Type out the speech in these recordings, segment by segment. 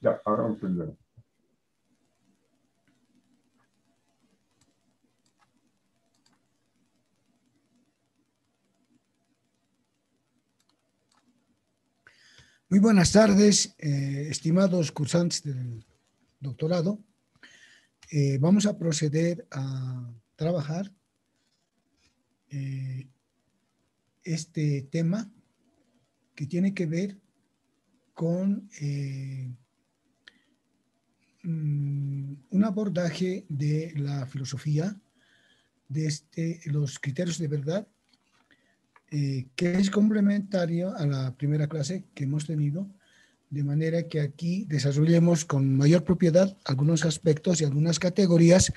Ya, ahora entendemos. Muy buenas tardes, eh, estimados cursantes del doctorado. Eh, vamos a proceder a trabajar eh, este tema que tiene que ver con mm, un abordaje de la filosofía, de este, los criterios de verdad eh, que es complementario a la primera clase que hemos tenido, de manera que aquí desarrollemos con mayor propiedad algunos aspectos y algunas categorías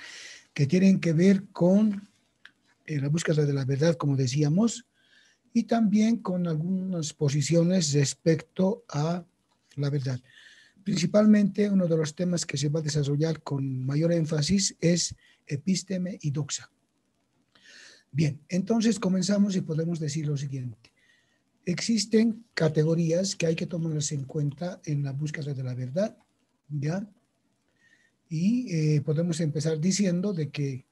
que tienen que ver con eh, la búsqueda de la verdad, como decíamos, y también con algunas posiciones respecto a la verdad. Principalmente uno de los temas que se va a desarrollar con mayor énfasis es epísteme y doxa. Bien, entonces comenzamos y podemos decir lo siguiente. Existen categorías que hay que tomarlas en cuenta en la búsqueda de la verdad, ¿ya? Y eh, podemos empezar diciendo de que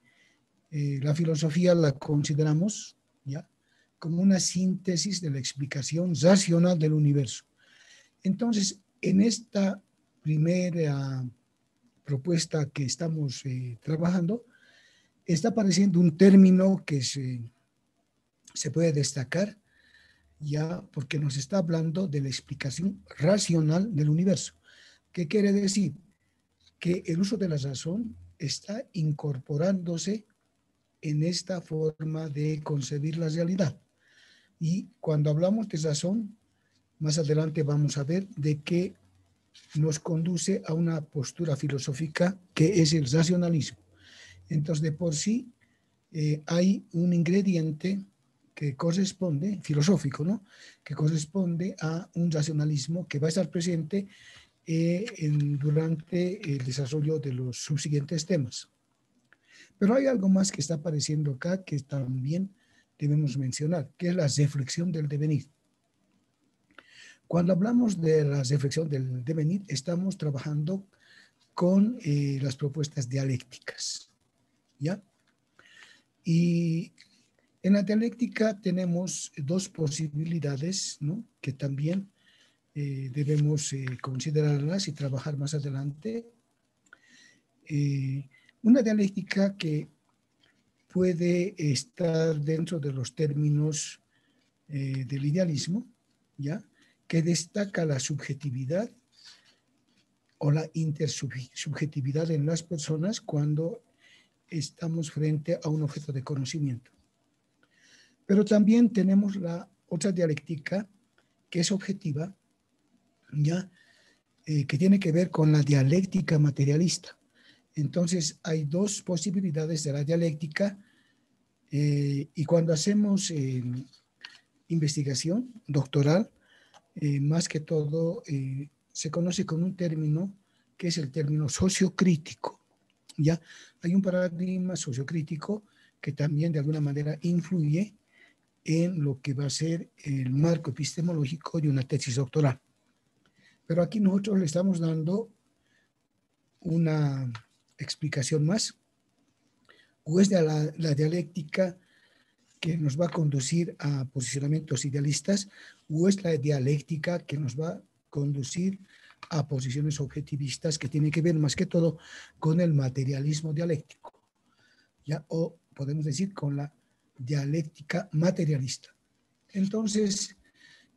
eh, la filosofía la consideramos, ¿ya? Como una síntesis de la explicación racional del universo. Entonces, en esta primera propuesta que estamos eh, trabajando, está apareciendo un término que se, se puede destacar ya porque nos está hablando de la explicación racional del universo. ¿Qué quiere decir? Que el uso de la razón está incorporándose en esta forma de concebir la realidad. Y cuando hablamos de razón, más adelante vamos a ver de qué nos conduce a una postura filosófica que es el racionalismo. Entonces, de por sí, eh, hay un ingrediente que corresponde, filosófico, ¿no? Que corresponde a un racionalismo que va a estar presente eh, durante el desarrollo de los subsiguientes temas. Pero hay algo más que está apareciendo acá que también debemos mencionar, que es la reflexión del devenir. Cuando hablamos de la reflexión del devenir, estamos trabajando con eh, las propuestas dialécticas. ¿ya? Y en la dialéctica tenemos dos posibilidades, ¿no? Que también eh, debemos eh, considerarlas y trabajar más adelante. Una dialéctica que puede estar dentro de los términos del idealismo, ¿ya? Que destaca la subjetividad o la intersubjetividad en las personas cuando estamos frente a un objeto de conocimiento. Pero también tenemos la otra dialéctica que es objetiva, ya eh, que tiene que ver con la dialéctica materialista. Entonces hay dos posibilidades de la dialéctica eh, y cuando hacemos eh, investigación doctoral, más que todo se conoce con un término que es el término sociocrítico. ¿ya? Hay un paradigma sociocrítico que también de alguna manera influye en lo que va a ser el marco epistemológico de una tesis doctoral. Pero aquí nosotros le estamos dando una explicación más, o es de la, la dialéctica que nos va a conducir a posicionamientos idealistas, o es la dialéctica que nos va a conducir a posiciones objetivistas que tienen que ver más que todo con el materialismo dialéctico, ¿ya? o podemos decir con la dialéctica materialista. Entonces,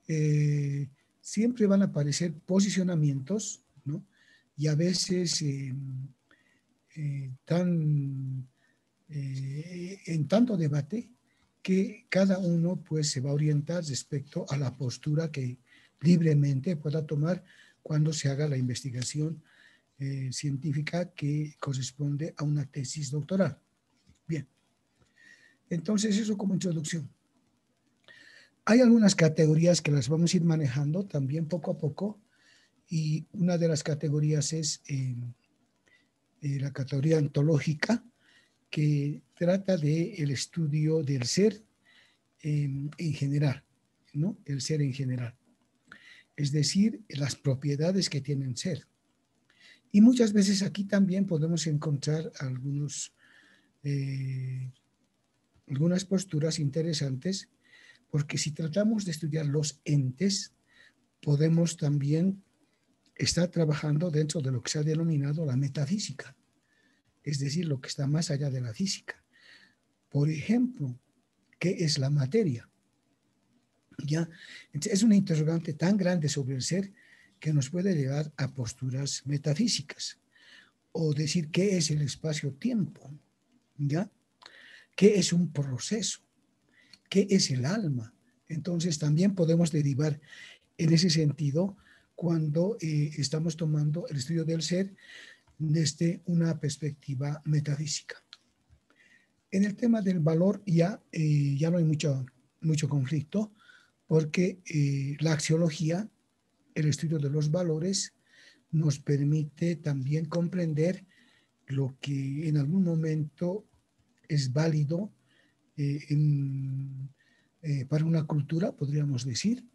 eh, siempre van a aparecer posicionamientos, ¿no? Y a veces eh, tan, eh, en tanto debate que cada uno pues se va a orientar respecto a la postura que libremente pueda tomar cuando se haga la investigación eh, científica que corresponde a una tesis doctoral. Bien, entonces eso como introducción. Hay algunas categorías que las vamos a ir manejando también poco a poco y una de las categorías es eh, eh, la categoría ontológica que trata del el estudio del ser en general, ¿no? El ser en general. Es decir, las propiedades que tienen ser, Y muchas veces aquí también podemos encontrar algunos, eh, algunas posturas interesantes, porque si tratamos de estudiar los entes, podemos también estar trabajando dentro de lo que se ha denominado la metafísica, es decir, lo que está más allá de la física. Por ejemplo, ¿qué es la materia? ¿Ya? Es una interrogante tan grande sobre el ser que nos puede llevar a posturas metafísicas o decir qué es el espacio-tiempo, ¿ya? ¿Qué es un proceso? ¿Qué es el alma? Entonces también podemos derivar en ese sentido cuando eh, estamos tomando el estudio del ser desde una perspectiva metafísica. En el tema del valor ya, eh, ya no hay mucho, mucho conflicto porque eh, la axiología el estudio de los valores nos permite también comprender lo que en algún momento es válido eh, para una cultura, podríamos decir,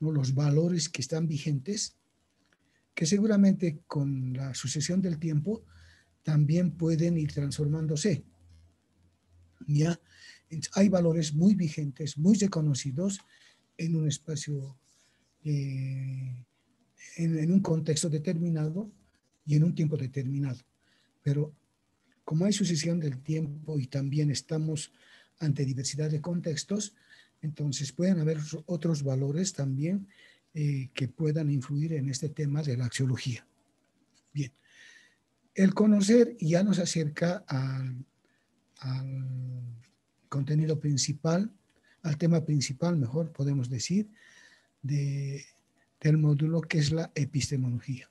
¿no? los valores que están vigentes, que seguramente con la sucesión del tiempo también pueden ir transformándose. ¿ya? Hay valores muy vigentes, muy reconocidos en un espacio eh, en, un contexto determinado y en un tiempo determinado. Pero como hay sucesión del tiempo y también estamos ante diversidad de contextos, entonces pueden haber otros valores también eh, que puedan influir en este tema de la axiología. Bien, el conocer ya nos acerca al, al contenido principal, al tema principal, mejor podemos decir, de, del módulo que es la epistemología.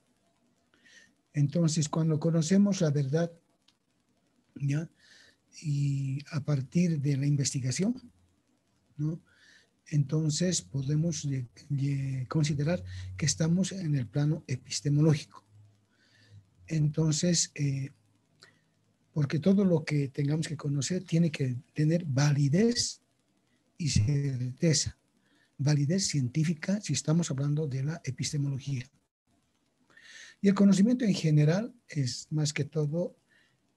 Entonces, cuando conocemos la verdad, ¿ya? Y a partir de la investigación, ¿no? Entonces podemos considerar que estamos en el plano epistemológico. Entonces, eh, porque todo lo que tengamos que conocer tiene que tener validez y certeza validez científica si estamos hablando de la epistemología. Y el conocimiento en general es más que todo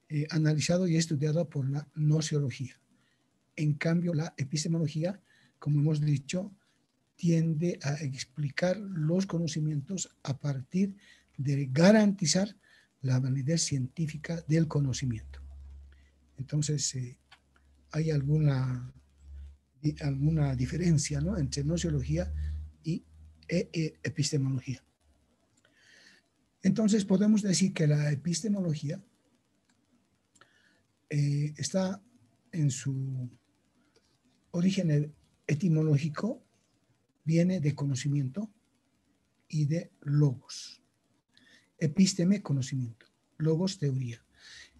eh, analizado y estudiado por la nociología. En cambio, la epistemología, como hemos dicho, tiende a explicar los conocimientos a partir de garantizar la validez científica del conocimiento. Entonces, eh, hay alguna alguna diferencia ¿no? entre nociología y e, e, epistemología. Entonces podemos decir que la epistemología eh, está en su origen etimológico, viene de conocimiento y de logos. Episteme, conocimiento. Logos, teoría.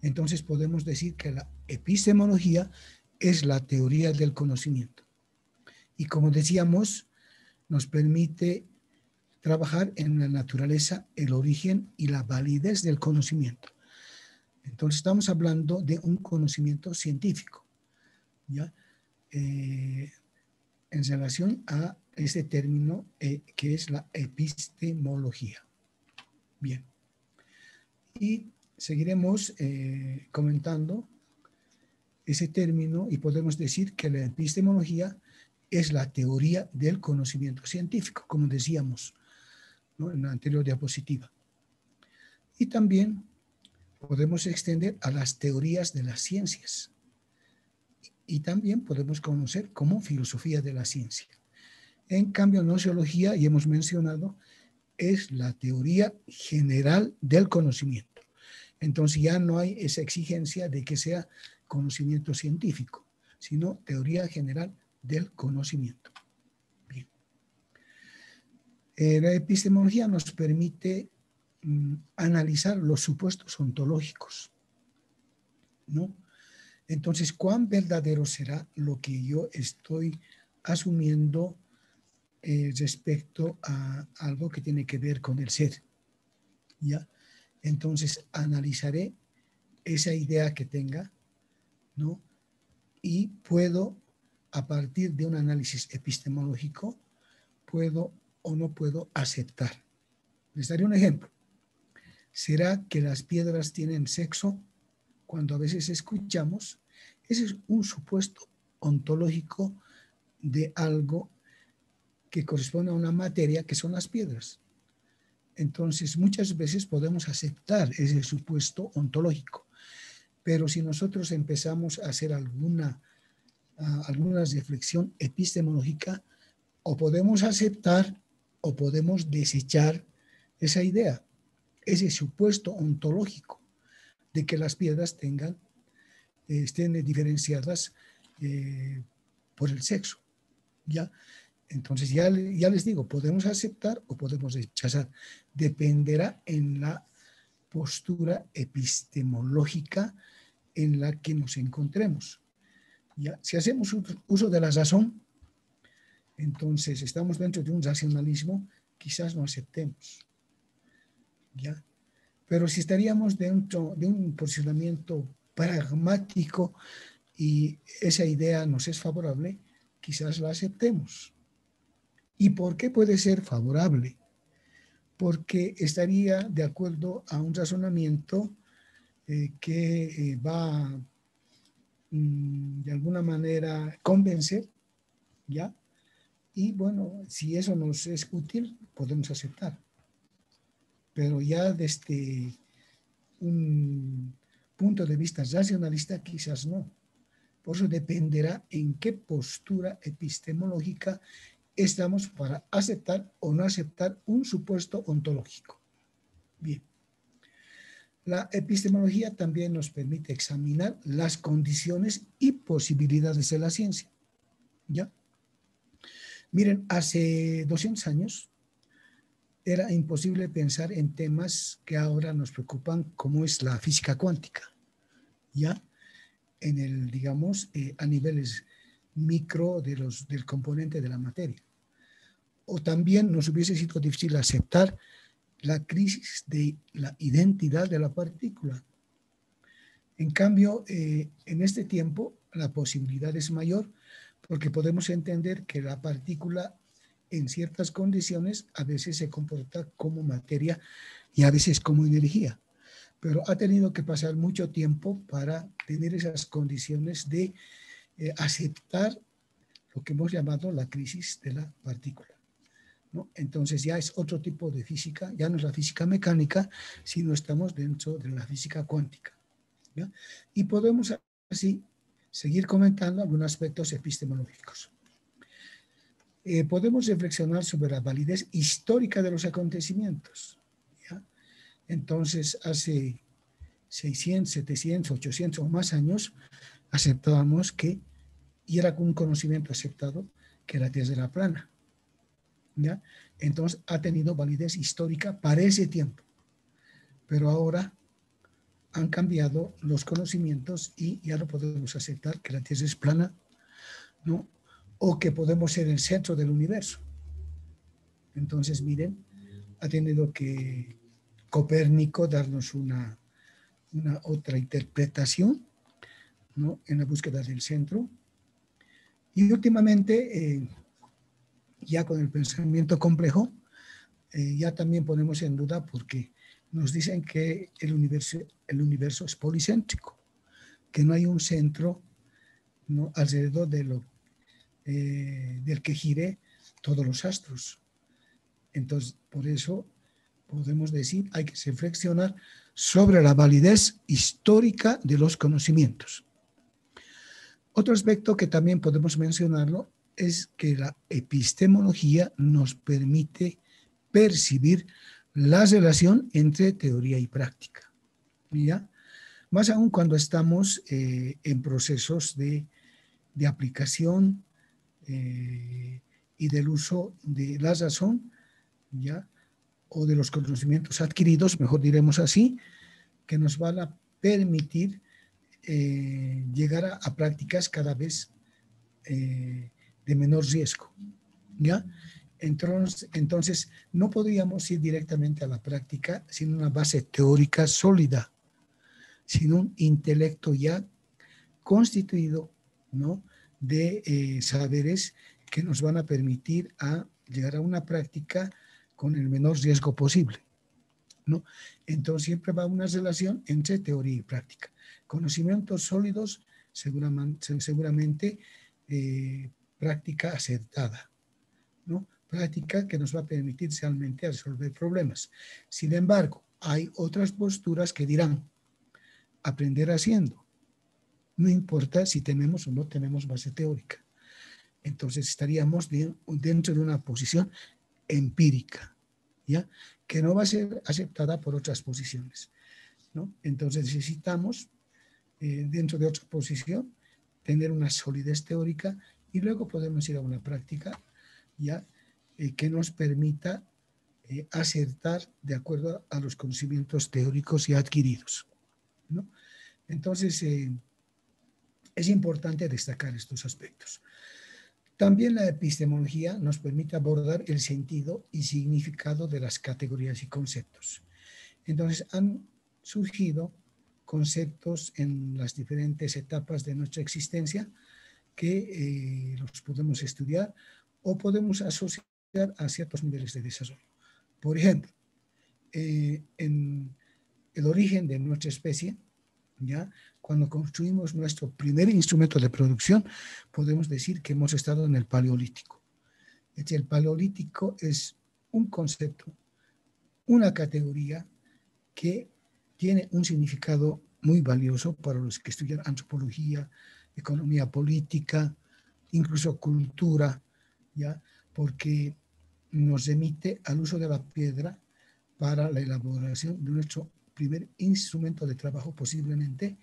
Entonces podemos decir que la epistemología es la teoría del conocimiento. Y como decíamos, nos permite trabajar en la naturaleza, el origen y la validez del conocimiento. Entonces estamos hablando de un conocimiento científico, ¿ya? Eh, en relación a ese término eh, que es la epistemología. Bien. Y seguiremos eh, comentando ese término y podemos decir que la epistemología es la teoría del conocimiento científico, como decíamos en la anterior diapositiva. Y también podemos extender a las teorías de las ciencias. Y también podemos conocer como filosofía de la ciencia. En cambio, nociología, y hemos mencionado, es la teoría general del conocimiento. Entonces ya no hay esa exigencia de que sea conocimiento científico, sino teoría general del conocimiento. Bien. Eh, la epistemología nos permite mm, analizar los supuestos ontológicos, ¿no? Entonces, ¿cuán verdadero será lo que yo estoy asumiendo eh, respecto a algo que tiene que ver con el ser? ¿Ya? Entonces, analizaré esa idea que tenga ¿no? Y puedo, a partir de un análisis epistemológico, puedo o no puedo aceptar. Les daré un ejemplo. ¿Será que las piedras tienen sexo? Cuando a veces escuchamos, ese es un supuesto ontológico de algo que corresponde a una materia que son las piedras. Entonces, muchas veces podemos aceptar ese supuesto ontológico, pero si nosotros empezamos a hacer alguna, uh, alguna reflexión epistemológica, o podemos aceptar o podemos desechar esa idea, ese supuesto ontológico de que las piedras tengan, eh, estén diferenciadas eh, por el sexo. ¿ya? Entonces, ya, ya les digo, podemos aceptar o podemos rechazar. Dependerá en la postura epistemológica en la que nos encontremos. ¿Ya? Si hacemos uso de la razón, entonces estamos dentro de un racionalismo, quizás no aceptemos. ¿Ya? Pero si estaríamos dentro de un posicionamiento pragmático y esa idea nos es favorable, quizás la aceptemos. ¿Y por qué puede ser favorable? Porque estaría de acuerdo a un razonamiento eh, que eh, va mm, de alguna manera convencer, ¿ya? Y bueno, si eso nos es útil, podemos aceptar. Pero ya desde un punto de vista racionalista, quizás no. Por eso dependerá en qué postura epistemológica estamos para aceptar o no aceptar un supuesto ontológico. Bien. La epistemología también nos permite examinar las condiciones y posibilidades de la ciencia. ¿Ya? Miren, hace 200 años era imposible pensar en temas que ahora nos preocupan, como es la física cuántica. ¿Ya? En el, digamos, eh, a niveles micro de los, del componente de la materia o también nos hubiese sido difícil aceptar la crisis de la identidad de la partícula. En cambio, eh, en este tiempo la posibilidad es mayor porque podemos entender que la partícula en ciertas condiciones a veces se comporta como materia y a veces como energía. Pero ha tenido que pasar mucho tiempo para tener esas condiciones de eh, aceptar lo que hemos llamado la crisis de la partícula. Entonces ya es otro tipo de física, ya no es la física mecánica, sino estamos dentro de la física cuántica. Y podemos así seguir comentando algunos aspectos epistemológicos. Eh, podemos reflexionar sobre la validez histórica de los acontecimientos. Entonces, hace 600, 700, 800 o más años, aceptábamos que, y era un conocimiento aceptado, que la Tierra era plana. Entonces ha tenido validez histórica para ese tiempo. Pero ahora han cambiado los conocimientos y ya no podemos aceptar que la Tierra es plana, ¿no? O que podemos ser el centro del universo. Entonces, miren, ha tenido que Copérnico darnos una, otra interpretación. En la búsqueda del centro. Y últimamente, eh, ya con el pensamiento complejo, eh, ya también ponemos en duda porque nos dicen que el universo, el universo es policéntrico, que no hay un centro alrededor de lo, eh, del que gire todos los astros. Entonces, por eso podemos decir, hay que reflexionar sobre la validez histórica de los conocimientos. Otro aspecto que también podemos mencionarlo es que la epistemología nos permite percibir la relación entre teoría y práctica. ¿ya? Más aún cuando estamos eh, en procesos de, aplicación eh, y del uso de la razón, ¿ya? o de los conocimientos adquiridos, mejor diremos así, que nos van a permitir eh, llegar a, prácticas cada vez de menor riesgo. ¿Ya? Entonces, entonces, no podríamos ir directamente a la práctica sin una base teórica sólida, sin un intelecto ya constituido ¿no? De eh, saberes que nos van a permitir a llegar a una práctica con el menor riesgo posible. ¿no? Entonces siempre va una relación entre teoría y práctica. Conocimientos sólidos, seguramente, eh, práctica acertada, ¿no? Práctica que nos va a permitir realmente resolver problemas. Sin embargo, hay otras posturas que dirán, aprender haciendo. No importa si tenemos o no tenemos base teórica. Entonces estaríamos dentro de una posición empírica, ¿ya? Que no va a ser aceptada por otras posiciones, ¿no? Entonces necesitamos, eh, dentro de otra posición, tener una solidez teórica y luego podemos ir a una práctica, ¿ya? Eh, que nos permita eh, acertar de acuerdo a los conocimientos teóricos ya adquiridos, ¿no? Entonces, es importante destacar estos aspectos. También la epistemología nos permite abordar el sentido y significado de las categorías y conceptos. Entonces han surgido conceptos en las diferentes etapas de nuestra existencia que eh, los podemos estudiar o podemos asociar a ciertos niveles de desarrollo. Por ejemplo, eh, en el origen de nuestra especie, ¿ya? Cuando construimos nuestro primer instrumento de producción, podemos decir que hemos estado en el paleolítico. el paleolítico es un concepto, una categoría que tiene un significado muy valioso para los que estudian antropología, economía política, incluso cultura, ¿ya? porque nos remite al uso de la piedra para la elaboración de nuestro primer instrumento de trabajo posiblemente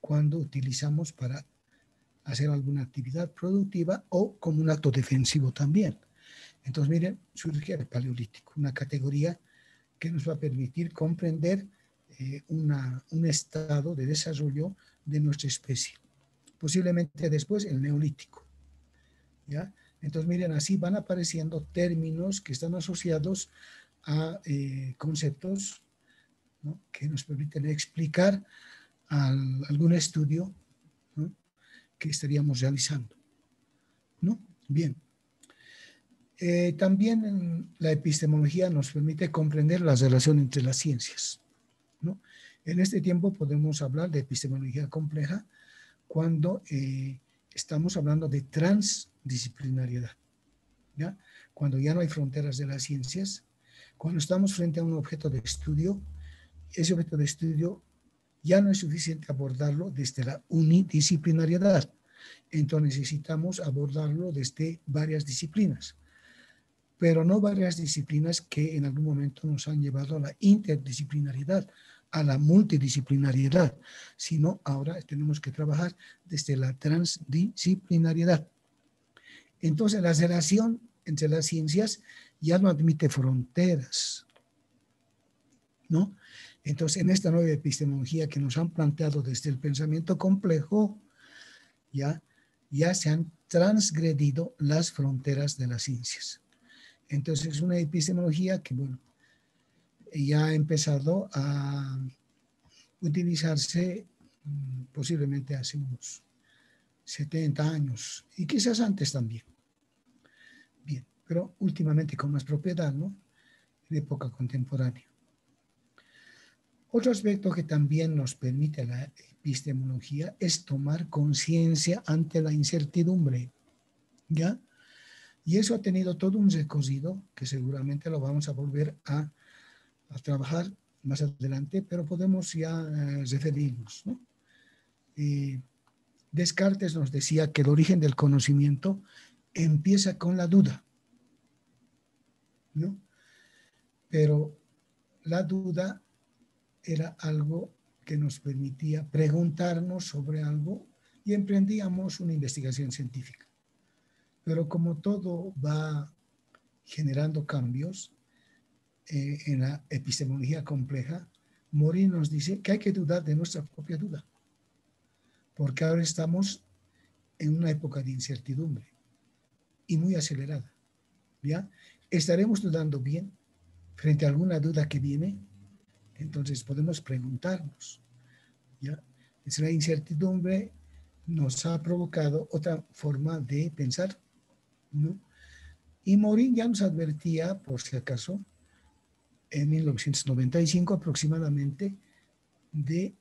cuando utilizamos para hacer alguna actividad productiva o como un acto defensivo también. Entonces, miren, surge el paleolítico, una categoría que nos va a permitir comprender eh, un estado de desarrollo de nuestra especie. Posiblemente después el neolítico. ¿ya? Entonces, miren, así van apareciendo términos que están asociados a eh, conceptos que nos permiten explicar algún estudio que estaríamos realizando. ¿no? Bien. Eh, también la epistemología nos permite comprender la relación entre las ciencias. ¿no? En este tiempo podemos hablar de epistemología compleja cuando eh, estamos hablando de transdisciplinariedad. ¿ya? Cuando ya no hay fronteras de las ciencias, cuando estamos frente a un objeto de estudio, ese objeto de estudio ya no es suficiente abordarlo desde la unidisciplinariedad. Entonces necesitamos abordarlo desde varias disciplinas, pero no varias disciplinas que en algún momento nos han llevado a la interdisciplinariedad, a la multidisciplinariedad, sino ahora tenemos que trabajar desde la transdisciplinariedad. Entonces la relación entre las ciencias ya no admite fronteras, ¿no? Entonces, en esta nueva epistemología que nos han planteado desde el pensamiento complejo, ya, ya se han transgredido las fronteras de las ciencias. Entonces, es una epistemología que, bueno, ya ha empezado a utilizarse mm, posiblemente hace unos 70 años y quizás antes también. Bien, pero últimamente con más propiedad, ¿no? En época contemporánea. Otro aspecto que también nos permite la epistemología es tomar conciencia ante la incertidumbre. ¿Ya? Y eso ha tenido todo un recorrido que seguramente lo vamos a volver a, trabajar más adelante, pero podemos ya eh, referirnos. ¿no? Eh, Descartes nos decía que el origen del conocimiento empieza con la duda. ¿no? Pero la duda era algo que nos permitía preguntarnos sobre algo y emprendíamos una investigación científica. Pero como todo va generando cambios eh, en la epistemología compleja, Morin nos dice que hay que dudar de nuestra propia duda, porque ahora estamos en una época de incertidumbre y muy acelerada. ¿Ya? ¿Estaremos dudando bien frente a alguna duda que viene? Entonces podemos preguntarnos, ¿ya? Es la incertidumbre nos ha provocado otra forma de pensar, ¿no? Y Morín ya nos advertía, por si acaso, en 1995 aproximadamente de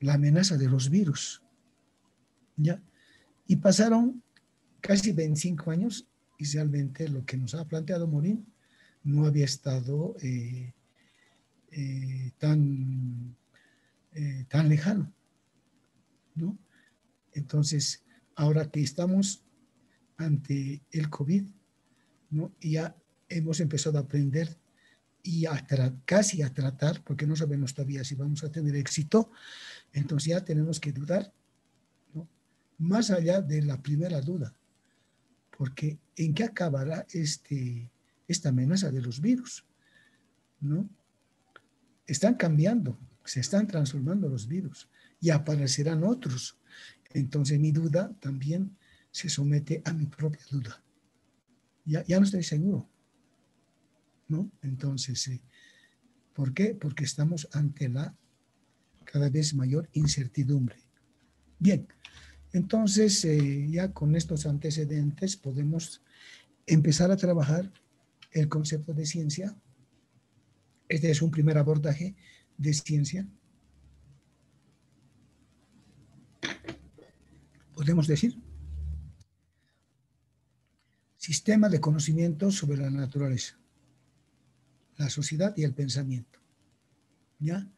la amenaza de los virus. ¿ya? Y pasaron casi 25 años y realmente lo que nos ha planteado Morín no había estado eh, eh, tan, eh, tan lejano. ¿no? Entonces, ahora que estamos ante el COVID, ¿no? ya hemos empezado a aprender y a casi a tratar, porque no sabemos todavía si vamos a tener éxito, entonces ya tenemos que dudar, ¿no? más allá de la primera duda, porque ¿en qué acabará este, esta amenaza de los virus? ¿no? Están cambiando, se están transformando los virus y aparecerán otros. Entonces mi duda también se somete a mi propia duda. Ya, no estoy seguro. ¿no? Entonces, eh, ¿por qué? Porque estamos ante la cada vez mayor incertidumbre. Bien, entonces eh, ya con estos antecedentes podemos empezar a trabajar el concepto de ciencia. Este es un primer abordaje de ciencia. Podemos decir, sistema de conocimiento sobre la naturaleza la sociedad y el pensamiento. ¿Ya?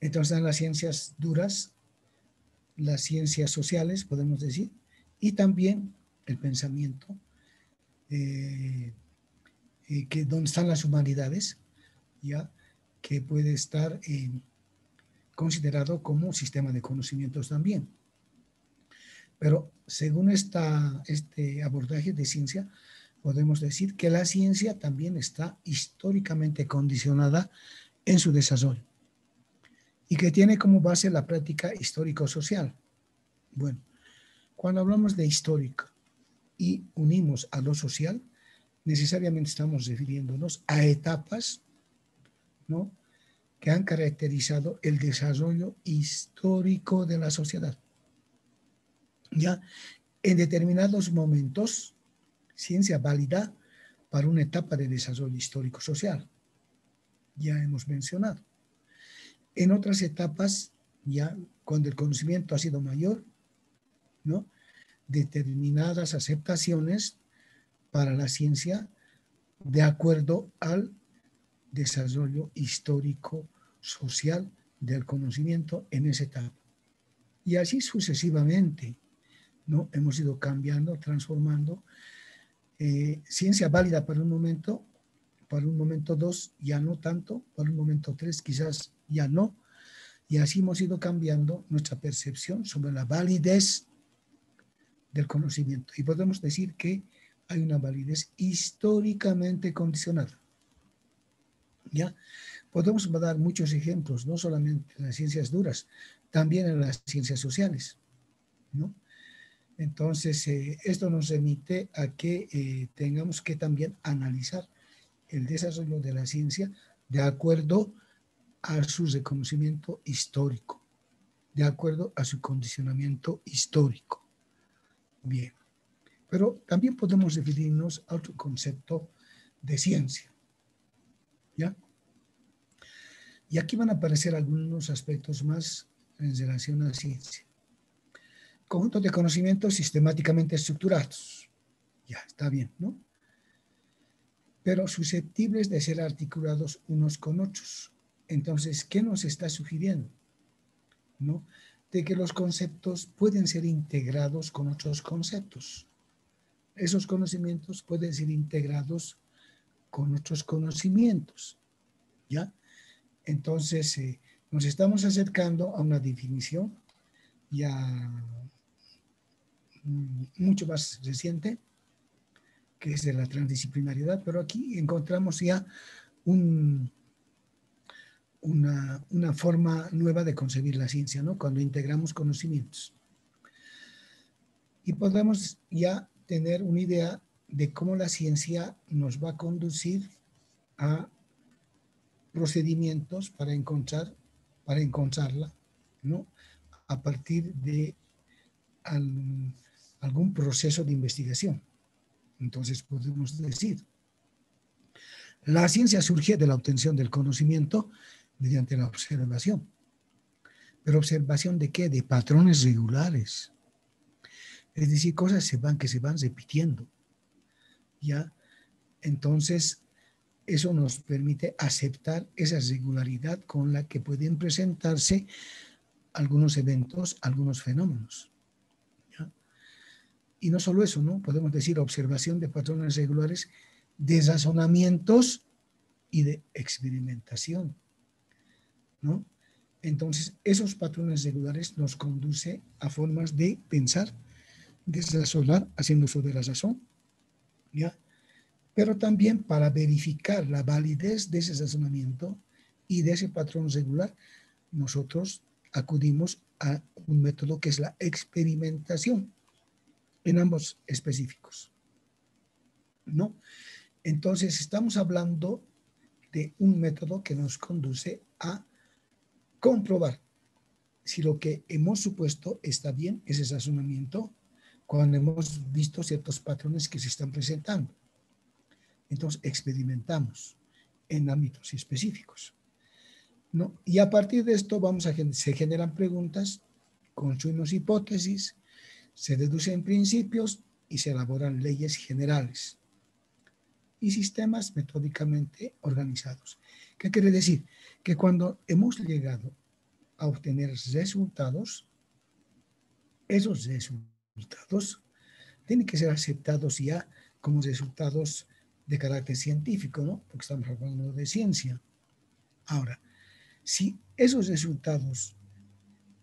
Entonces las ciencias duras, las ciencias sociales, podemos decir, y también el pensamiento, eh, eh, que donde están las humanidades, ya que puede estar considerado como sistema de conocimientos también. Pero según esta, este abordaje de ciencia, podemos decir que la ciencia también está históricamente condicionada en su desarrollo y que tiene como base la práctica histórico-social. Bueno, cuando hablamos de histórico y unimos a lo social, necesariamente estamos refiriéndonos a etapas que han caracterizado el desarrollo histórico de la sociedad. Ya en determinados momentos ciencia válida para una etapa de desarrollo histórico-social. Ya hemos mencionado. En otras etapas, ya cuando el conocimiento ha sido mayor, ¿no? determinadas aceptaciones para la ciencia de acuerdo al desarrollo histórico social del conocimiento en esa etapa. Y así sucesivamente, ¿no? Hemos ido cambiando, transformando eh, ciencia válida para un momento, para un momento dos ya no tanto, para un momento tres quizás ya no. Y así hemos ido cambiando nuestra percepción sobre la validez del conocimiento. Y podemos decir que hay una validez históricamente condicionada. Podemos dar muchos ejemplos, no solamente en las ciencias duras, también en las ciencias sociales. ¿no? Entonces, eh, esto nos remite a que eh, tengamos que también analizar el desarrollo de la ciencia de acuerdo a su reconocimiento histórico, de acuerdo a su condicionamiento histórico. Bien, pero también podemos definirnos a otro concepto de ciencia. Y aquí van a aparecer algunos aspectos más en relación a la ciencia conjuntos de conocimientos sistemáticamente estructurados. Ya, está bien, ¿no? Pero susceptibles de ser articulados unos con otros. Entonces, ¿qué nos está sugiriendo? ¿No? De que los conceptos pueden ser integrados con otros conceptos. Esos conocimientos pueden ser integrados con otros conocimientos. ¿Ya? Entonces, eh, nos estamos acercando a una definición ya Mm, mucho más reciente, que es de la transdisciplinariedad, pero aquí encontramos ya un, una, una, forma nueva de concebir la ciencia, ¿no? Cuando integramos conocimientos. Y podemos ya tener una idea de cómo la ciencia nos va a conducir a procedimientos para encontrar, para encontrarla, ¿no? A partir de al, algún proceso de investigación. Entonces podemos decir, La ciencia surge de la obtención del conocimiento mediante la observación. ¿Pero observación de qué? De patrones regulares. Es decir, cosas que se van repitiendo. ¿Ya? Entonces, eso nos permite aceptar esa regularidad con la que pueden presentarse algunos eventos, algunos fenómenos. Y no solo eso, ¿no? Podemos decir observación de patrones regulares de razonamientos y de experimentación, ¿no? Entonces, esos patrones regulares nos conducen a formas de pensar, de razonar, haciendo uso de la razón, Pero también para verificar la validez de ese razonamiento y de ese patrón regular, nosotros acudimos a un método que es la experimentación en ambos específicos. ¿No? Entonces, estamos hablando de un método que nos conduce a comprobar si lo que hemos supuesto está bien, ese razonamiento, cuando hemos visto ciertos patrones que se están presentando. Entonces, experimentamos en ámbitos específicos. ¿no? Y a partir de esto vamos a, se generan preguntas, construimos hipótesis, se deducen principios y se elaboran leyes generales y sistemas metódicamente organizados. ¿Qué quiere decir? Que cuando hemos llegado a obtener resultados, esos resultados tienen que ser aceptados ya como resultados de carácter científico, ¿no? Porque estamos hablando de ciencia. Ahora, si esos resultados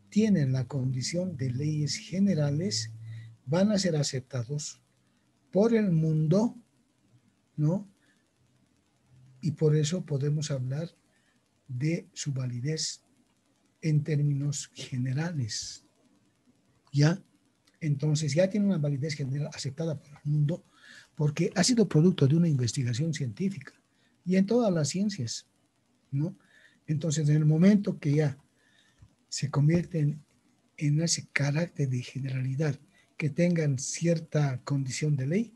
tienen la condición de leyes generales, van a ser aceptados por el mundo, ¿no? Y por eso podemos hablar de su validez en términos generales. ¿Ya? Entonces ya tiene una validez general aceptada por el mundo porque ha sido producto de una investigación científica y en todas las ciencias, ¿no? Entonces, en el momento que ya se convierten en ese carácter de generalidad, que tengan cierta condición de ley,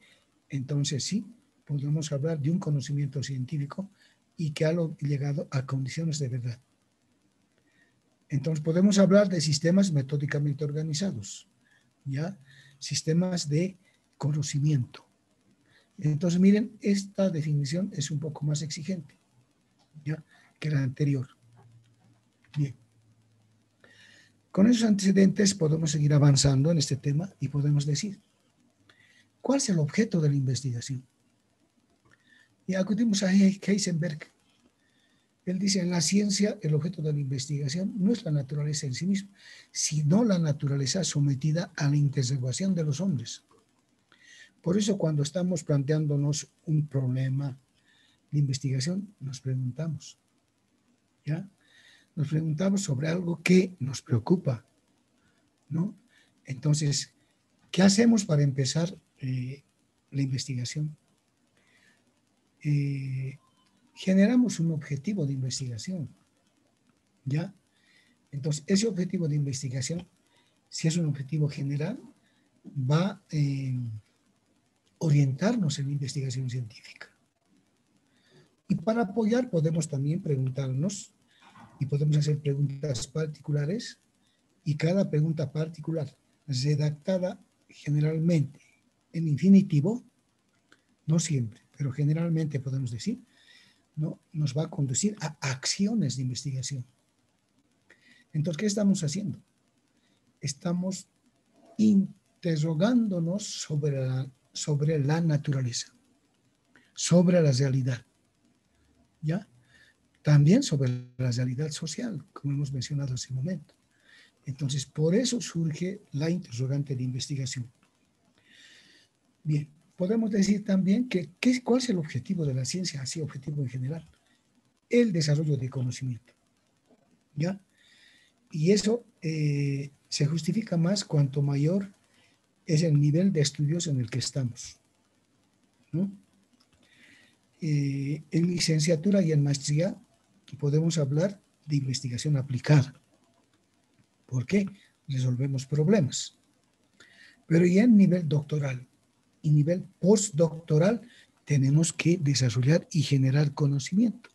entonces sí, podemos hablar de un conocimiento científico y que ha llegado a condiciones de verdad. Entonces podemos hablar de sistemas metódicamente organizados, ¿ya? Sistemas de conocimiento. Entonces miren, esta definición es un poco más exigente. Que la anterior. Bien. Con esos antecedentes podemos seguir avanzando en este tema y podemos decir, ¿cuál es el objeto de la investigación? Y acudimos a Heisenberg. Él dice, en la ciencia el objeto de la investigación no es la naturaleza en sí misma, sino la naturaleza sometida a la interrogación de los hombres. Por eso cuando estamos planteándonos un problema de investigación, nos preguntamos, ¿ya? nos preguntamos sobre algo que nos preocupa, ¿no? Entonces, ¿qué hacemos para empezar eh, la investigación? Eh, generamos un objetivo de investigación, ¿ya? Entonces, ese objetivo de investigación, si es un objetivo general, va a eh, orientarnos en la investigación científica. Y para apoyar podemos también preguntarnos y podemos hacer preguntas particulares y cada pregunta particular redactada generalmente en infinitivo, no siempre, pero generalmente podemos decir, ¿no? nos va a conducir a acciones de investigación. Entonces, ¿qué estamos haciendo? Estamos interrogándonos sobre la, sobre la naturaleza, sobre la realidad. ¿Ya? también sobre la realidad social, como hemos mencionado hace un momento. Entonces, por eso surge la interrogante de investigación. Bien, podemos decir también que ¿cuál es el objetivo de la ciencia, así objetivo en general? El desarrollo de conocimiento. ¿Ya? Y eso eh, se justifica más cuanto mayor es el nivel de estudios en el que estamos. ¿no? Eh, en licenciatura y en maestría podemos hablar de investigación aplicada. ¿Por qué? Resolvemos problemas. Pero ya en nivel doctoral y nivel postdoctoral tenemos que desarrollar y generar conocimiento.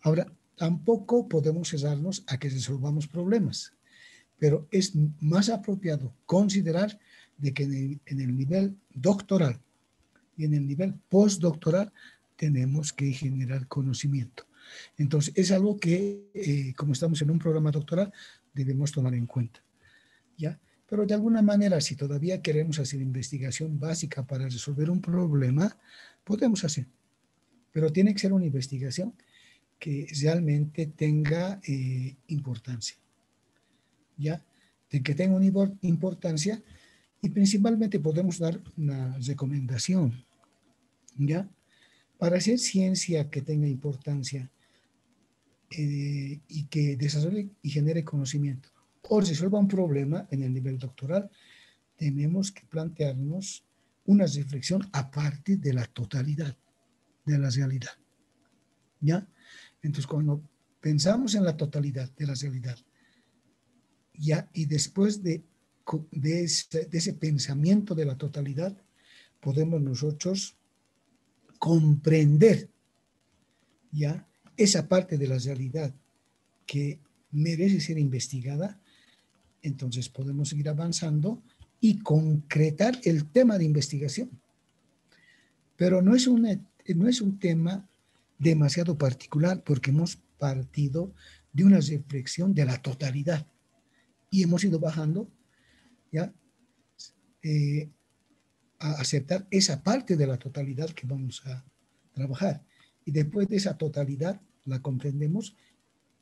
Ahora, tampoco podemos cesarnos a que resolvamos problemas, pero es más apropiado considerar de que en el, nivel doctoral y en el nivel postdoctoral tenemos que generar conocimiento. Entonces, es algo que, eh, como estamos en un programa doctoral, debemos tomar en cuenta. ¿ya? Pero de alguna manera, si todavía queremos hacer investigación básica para resolver un problema, podemos hacer. Pero tiene que ser una investigación que realmente tenga eh, importancia. ¿Ya? De que tenga una importancia y principalmente podemos dar una recomendación. ¿Ya? Para hacer ciencia que tenga importancia eh, y que desarrolle y genere conocimiento o resuelva un problema en el nivel doctoral, tenemos que plantearnos una reflexión aparte de la totalidad de la realidad. ¿Ya? Entonces, cuando pensamos en la totalidad de la realidad, ya, y después de, ese, ese pensamiento de la totalidad, podemos nosotros comprender ya esa parte de la realidad que merece ser investigada, entonces podemos seguir avanzando y concretar el tema de investigación. Pero no es, una, no es un tema demasiado particular porque hemos partido de una reflexión de la totalidad y hemos ido bajando ya eh, a aceptar esa parte de la totalidad que vamos a trabajar. Y después de esa totalidad, la comprendemos,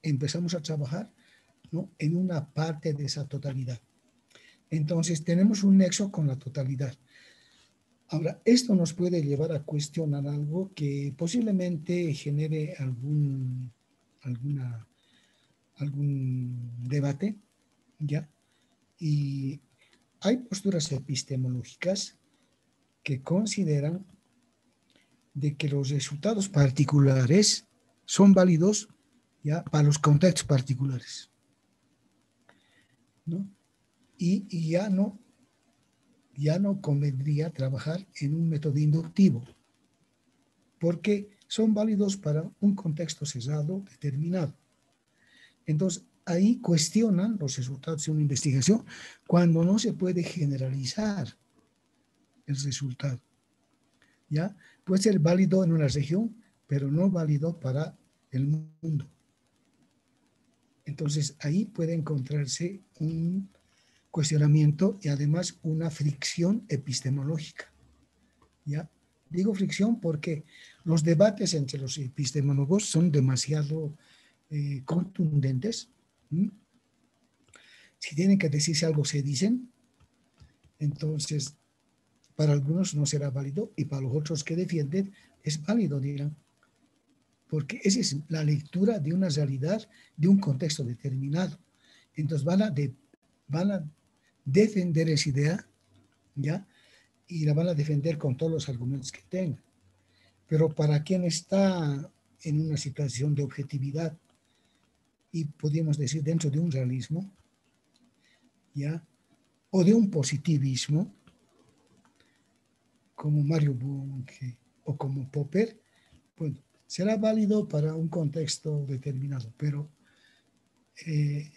empezamos a trabajar en una parte de esa totalidad. Entonces, tenemos un nexo con la totalidad. Ahora, esto nos puede llevar a cuestionar algo que posiblemente genere algún, alguna, algún debate, ¿ya? Y hay posturas epistemológicas que consideran de que los resultados particulares son válidos ya para los contextos particulares. Y, y, ya no ya no convendría trabajar en un método inductivo, porque son válidos para un contexto cerrado determinado. Entonces, ahí cuestionan los resultados de una investigación cuando no se puede generalizar el resultado. ¿Ya? Puede ser válido en una región, pero no válido para el mundo. Entonces ahí puede encontrarse un cuestionamiento y además una fricción epistemológica. ¿Ya? Digo fricción porque los debates entre los epistemólogos son demasiado eh, contundentes. Si tienen que decirse algo, se dicen. Entonces, para algunos no será válido y para los otros que defienden es válido, dirán. Porque esa es la lectura de una realidad, de un contexto determinado. Entonces van a, van a defender esa idea, ¿ya? Y la van a defender con todos los argumentos que tengan. Pero para quien está en una situación de objetividad y podríamos decir dentro de un realismo, ¿ya? O de un positivismo, como Mario Bunge o como Popper, pues será válido para un contexto determinado, pero eh,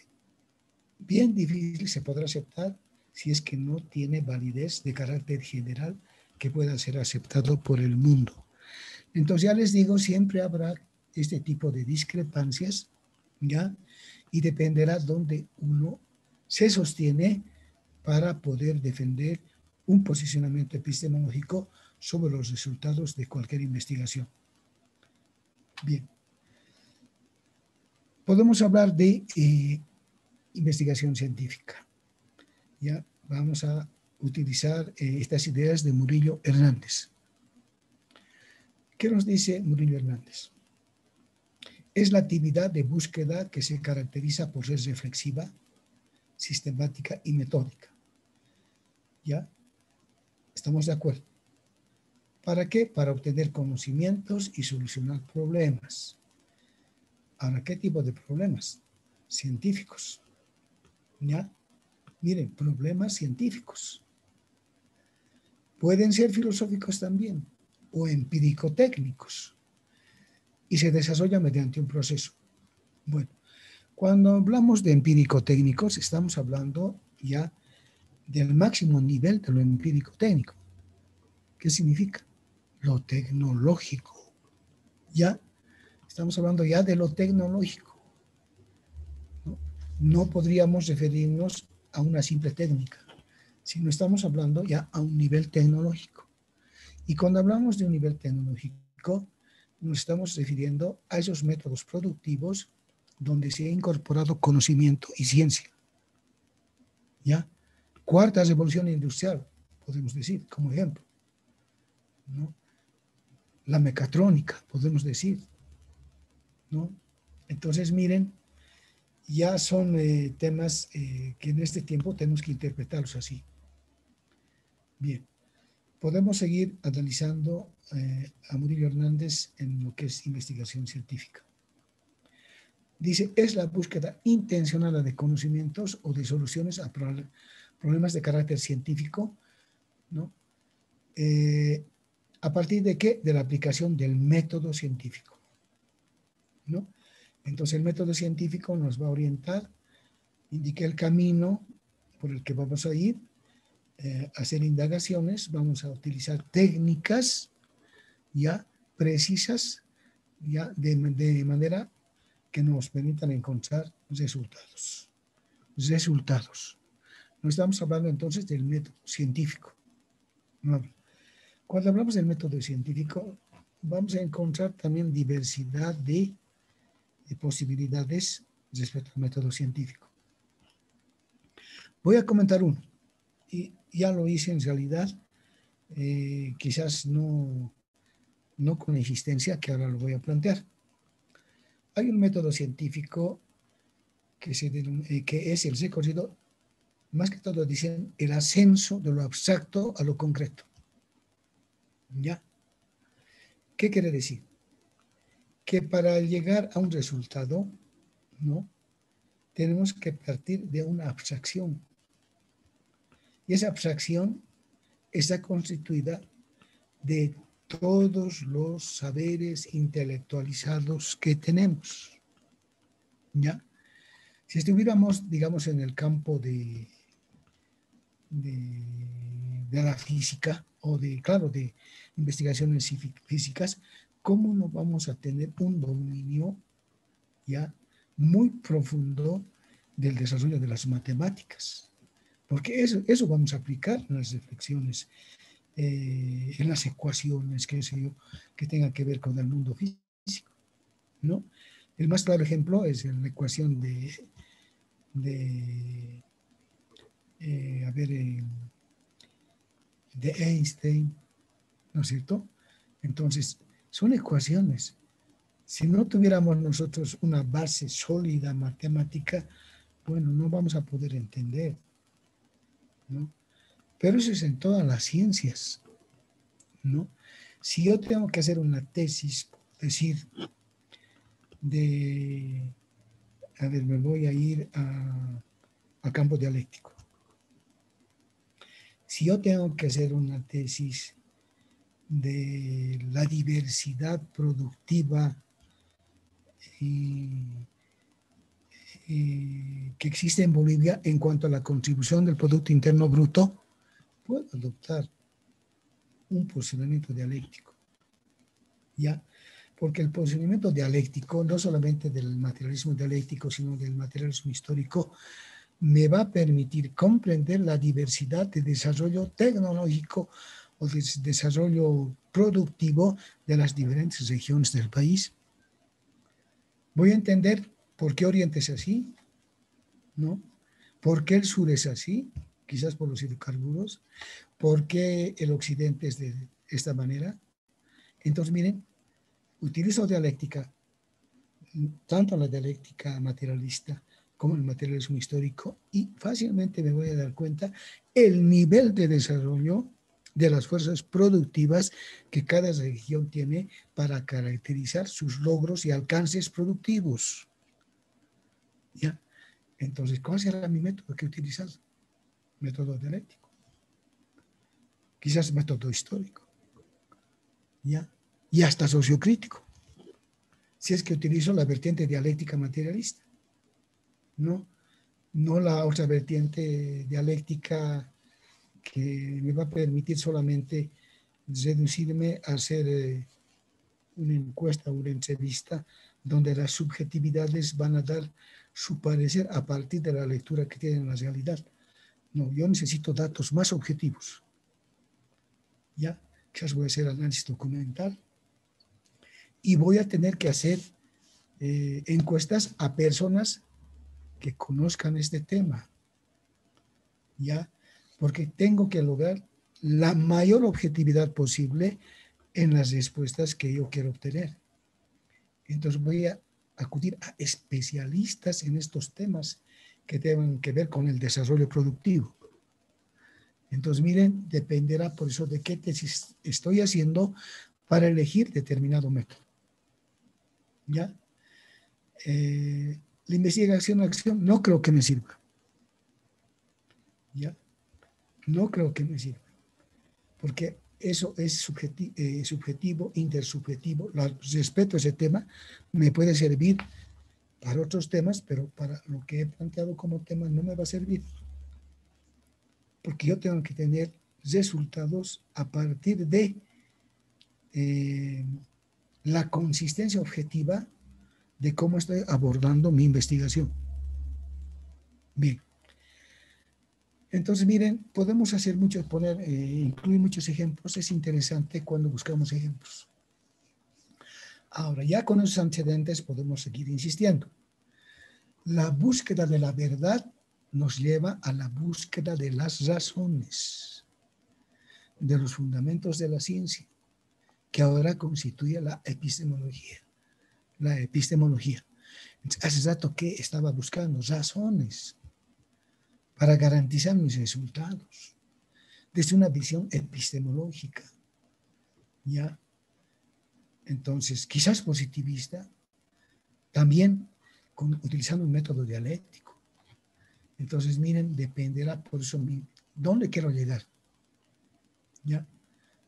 bien difícil se podrá aceptar si es que no tiene validez de carácter general que pueda ser aceptado por el mundo. Entonces ya les digo, siempre habrá este tipo de discrepancias, ¿ya? Y dependerá dónde uno se sostiene para poder defender un posicionamiento epistemológico sobre los resultados de cualquier investigación. Bien. Podemos hablar de eh, investigación científica. Ya vamos a utilizar eh, estas ideas de Murillo Hernández. ¿Qué nos dice Murillo Hernández? Es la actividad de búsqueda que se caracteriza por ser reflexiva, sistemática y metódica. ¿Ya? ¿Estamos de acuerdo? ¿Para qué? Para obtener conocimientos y solucionar problemas. Ahora, ¿qué tipo de problemas? Científicos. ¿Ya? Miren, problemas científicos. Pueden ser filosóficos también, o empírico-técnicos y se desarrolla mediante un proceso. Bueno, cuando hablamos de empírico-técnicos estamos hablando ya del máximo nivel de lo empírico-técnico. ¿Qué significa? Lo tecnológico. Ya estamos hablando ya de lo tecnológico. No, podríamos referirnos a una simple técnica, sino estamos hablando ya a un nivel tecnológico. Y cuando hablamos de un nivel tecnológico, nos estamos refiriendo a esos métodos productivos donde se ha incorporado conocimiento y ciencia. ¿Ya? Cuarta revolución industrial, podemos decir, como ejemplo. ¿no? La mecatrónica, podemos decir. ¿no? Entonces, miren, ya son eh, temas eh, que en este tiempo tenemos que interpretarlos así. Bien, podemos seguir analizando eh, a Murillo Hernández en lo que es investigación científica. Dice, es la búsqueda intencionada de conocimientos o de soluciones a problemas de carácter científico, ¿no? Eh, ¿A partir de qué? De la aplicación del método científico, ¿no? Entonces el método científico nos va a orientar, indica el camino por el que vamos a ir, eh, hacer indagaciones, vamos a utilizar técnicas ya precisas, ya de, de manera que nos permitan encontrar resultados. Resultados. No estamos hablando entonces del método científico. Cuando hablamos del método científico, vamos a encontrar también diversidad de posibilidades respecto al método científico. Voy a comentar uno, y ya lo hice en realidad, eh, quizás no, no con existencia, que ahora lo voy a plantear. Hay un método científico que, se, eh, que es el recorrido, más que todo dicen, el ascenso de lo abstracto a lo concreto. ¿Ya? ¿Qué quiere decir? que para llegar a un resultado, ¿no? Tenemos que partir de una abstracción. Y esa abstracción está constituida de todos los saberes intelectualizados que tenemos. ¿Ya? Si estuviéramos, digamos, en el campo de, de, de la física o de, claro, de investigaciones físicas, ¿cómo no vamos a tener un dominio ya muy profundo del desarrollo de las matemáticas? Porque eso, eso vamos a aplicar en las reflexiones, eh, en las ecuaciones, qué sé yo, que tengan que ver con el mundo físico, ¿no? El más claro ejemplo es la ecuación de, de eh, a ver, eh, de Einstein, ¿no es cierto? Entonces, son ecuaciones. Si no tuviéramos nosotros una base sólida matemática, bueno, no vamos a poder entender. ¿no? Pero eso es en todas las ciencias. ¿no? Si yo tengo que hacer una tesis, decir, de, a ver, me voy a ir a, a campo dialéctico. Si yo tengo que hacer una tesis de la diversidad productiva que existe en Bolivia en cuanto a la contribución del Producto Interno Bruto, puedo adoptar un posicionamiento dialéctico. ¿Ya? Porque el posicionamiento dialéctico, no solamente del materialismo dialéctico, sino del materialismo histórico, me va a permitir comprender la diversidad de desarrollo tecnológico o de desarrollo productivo de las diferentes regiones del país. Voy a entender por qué Oriente es así, ¿no? ¿Por qué el sur es así? Quizás por los hidrocarburos. ¿Por qué el occidente es de esta manera? Entonces, miren, utilizo dialéctica, tanto la dialéctica materialista como el materialismo histórico, y fácilmente me voy a dar cuenta el nivel de desarrollo de las fuerzas productivas que cada región tiene para caracterizar sus logros y alcances productivos. ¿Ya? Entonces, ¿cuál será mi método que utilizar? Método dialéctico. Quizás método histórico. ¿ya? Y hasta sociocrítico, si es que utilizo la vertiente dialéctica materialista, ¿no? No la otra vertiente dialéctica que me va a permitir solamente reducirme a hacer eh, una encuesta, una entrevista, donde las subjetividades van a dar su parecer a partir de la lectura que tienen la realidad. No, yo necesito datos más objetivos. ¿Ya? Quizás voy a hacer análisis documental y voy a tener que hacer eh, encuestas a personas que conozcan este tema. ¿Ya? Porque tengo que lograr la mayor objetividad posible en las respuestas que yo quiero obtener. Entonces voy a acudir a especialistas en estos temas que tengan que ver con el desarrollo productivo. Entonces, miren, dependerá por eso de qué tesis estoy haciendo para elegir determinado método. ¿Ya? Eh, la investigación acción no creo que me sirva. ¿Ya? No creo que me sirva. Porque eso es subjetivo, eh, subjetivo intersubjetivo. respeto ese tema, me puede servir para otros temas, pero para lo que he planteado como tema no me va a servir. Porque yo tengo que tener resultados a partir de eh, la consistencia objetiva de cómo estoy abordando mi investigación. Bien. Entonces, miren, podemos hacer muchos, poner, eh, incluir muchos ejemplos. Es interesante cuando buscamos ejemplos. Ahora, ya con esos antecedentes podemos seguir insistiendo. La búsqueda de la verdad nos lleva a la búsqueda de las razones, de los fundamentos de la ciencia, que ahora constituye la epistemología. La epistemología. Hace rato que estaba buscando razones para garantizar mis resultados desde una visión epistemológica. ¿Ya? Entonces, quizás positivista, también utilizando un método dialéctico. Entonces, miren, dependerá por eso, ¿dónde quiero llegar? ¿Ya?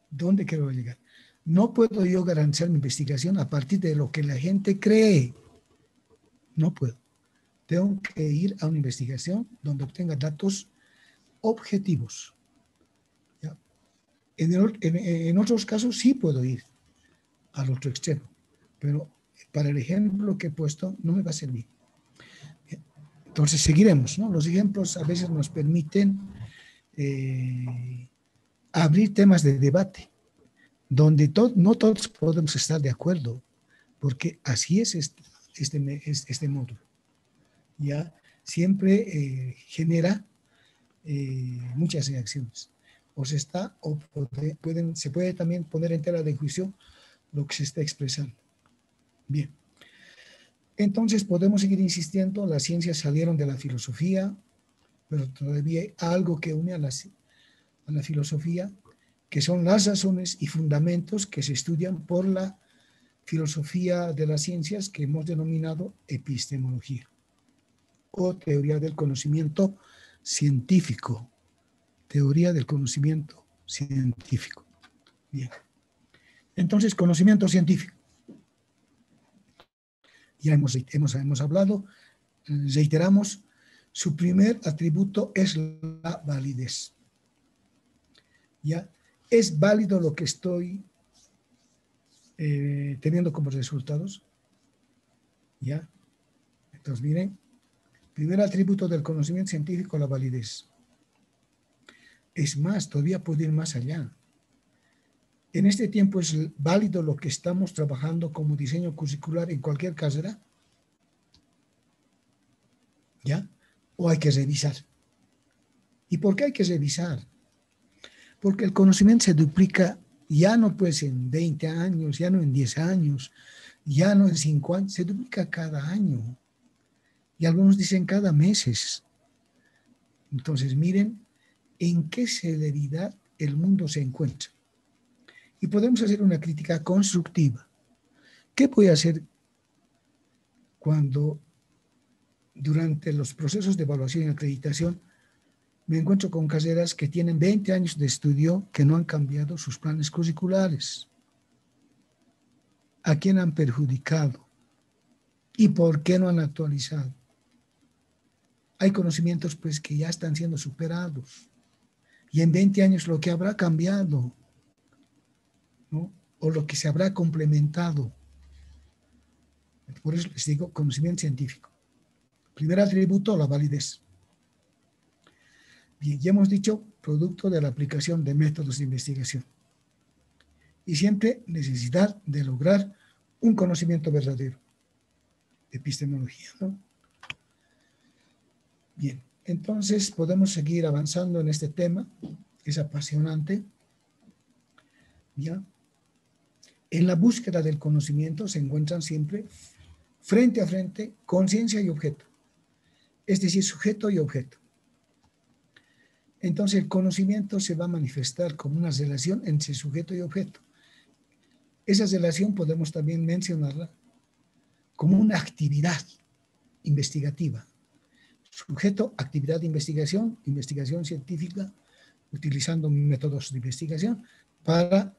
¿Dónde quiero llegar? No puedo yo garantizar mi investigación a partir de lo que la gente cree. No puedo tengo que ir a una investigación donde obtenga datos objetivos. En, otros casos sí puedo ir al otro extremo, pero para el ejemplo que he puesto no me va a servir. Entonces seguiremos, ¿no? Los ejemplos a veces nos permiten eh, abrir temas de debate, donde no todos podemos estar de acuerdo, porque así es este, este, este ya siempre eh, genera eh, muchas reacciones. O se está, o pueden, se puede también poner en tela de juicio lo que se está expresando. Bien. Entonces podemos seguir insistiendo, las ciencias salieron de la filosofía, pero todavía hay algo que une a la, a la filosofía, que son las razones y fundamentos que se estudian por la filosofía de las ciencias que hemos denominado epistemología o teoría del conocimiento científico. Teoría del conocimiento científico. Bien. Entonces, conocimiento científico. Ya hemos, hemos, hemos hablado, reiteramos, su primer atributo es la validez. ¿Ya? ¿Es válido lo que estoy eh, teniendo como resultados? ¿Ya? Entonces, miren, Primer atributo del conocimiento científico, la validez. Es más, todavía puede ir más allá. En este tiempo es válido lo que estamos trabajando como diseño curricular en cualquier carrera. ¿Ya? ¿O hay que revisar? ¿Y por qué hay que revisar? Porque el conocimiento se duplica ya no pues en 20 años, ya no en 10 años, ya no en 5 años, se duplica cada año y algunos dicen cada meses. Entonces, miren en qué celeridad el mundo se encuentra. Y podemos hacer una crítica constructiva. ¿Qué voy a hacer cuando durante los procesos de evaluación y acreditación me encuentro con carreras que tienen 20 años de estudio que no han cambiado sus planes curriculares? a quién han perjudicado y por qué no han actualizado. Hay conocimientos pues que ya están siendo superados y en 20 años lo que habrá cambiado o lo que se habrá complementado. Por eso les digo conocimiento científico. Primer atributo, la validez. Bien, ya hemos dicho producto de la aplicación de métodos de investigación. Y siempre necesidad de lograr un conocimiento verdadero. Epistemología, ¿no? Bien, entonces podemos seguir avanzando en este tema. Es apasionante. ¿Ya? En la búsqueda del conocimiento se encuentran siempre frente a frente conciencia y objeto. Es decir, sujeto y objeto. Entonces el conocimiento se va a manifestar como una relación entre sujeto y objeto. Esa relación podemos también mencionarla como una actividad investigativa. Sujeto, actividad de investigación, investigación científica, utilizando métodos de investigación para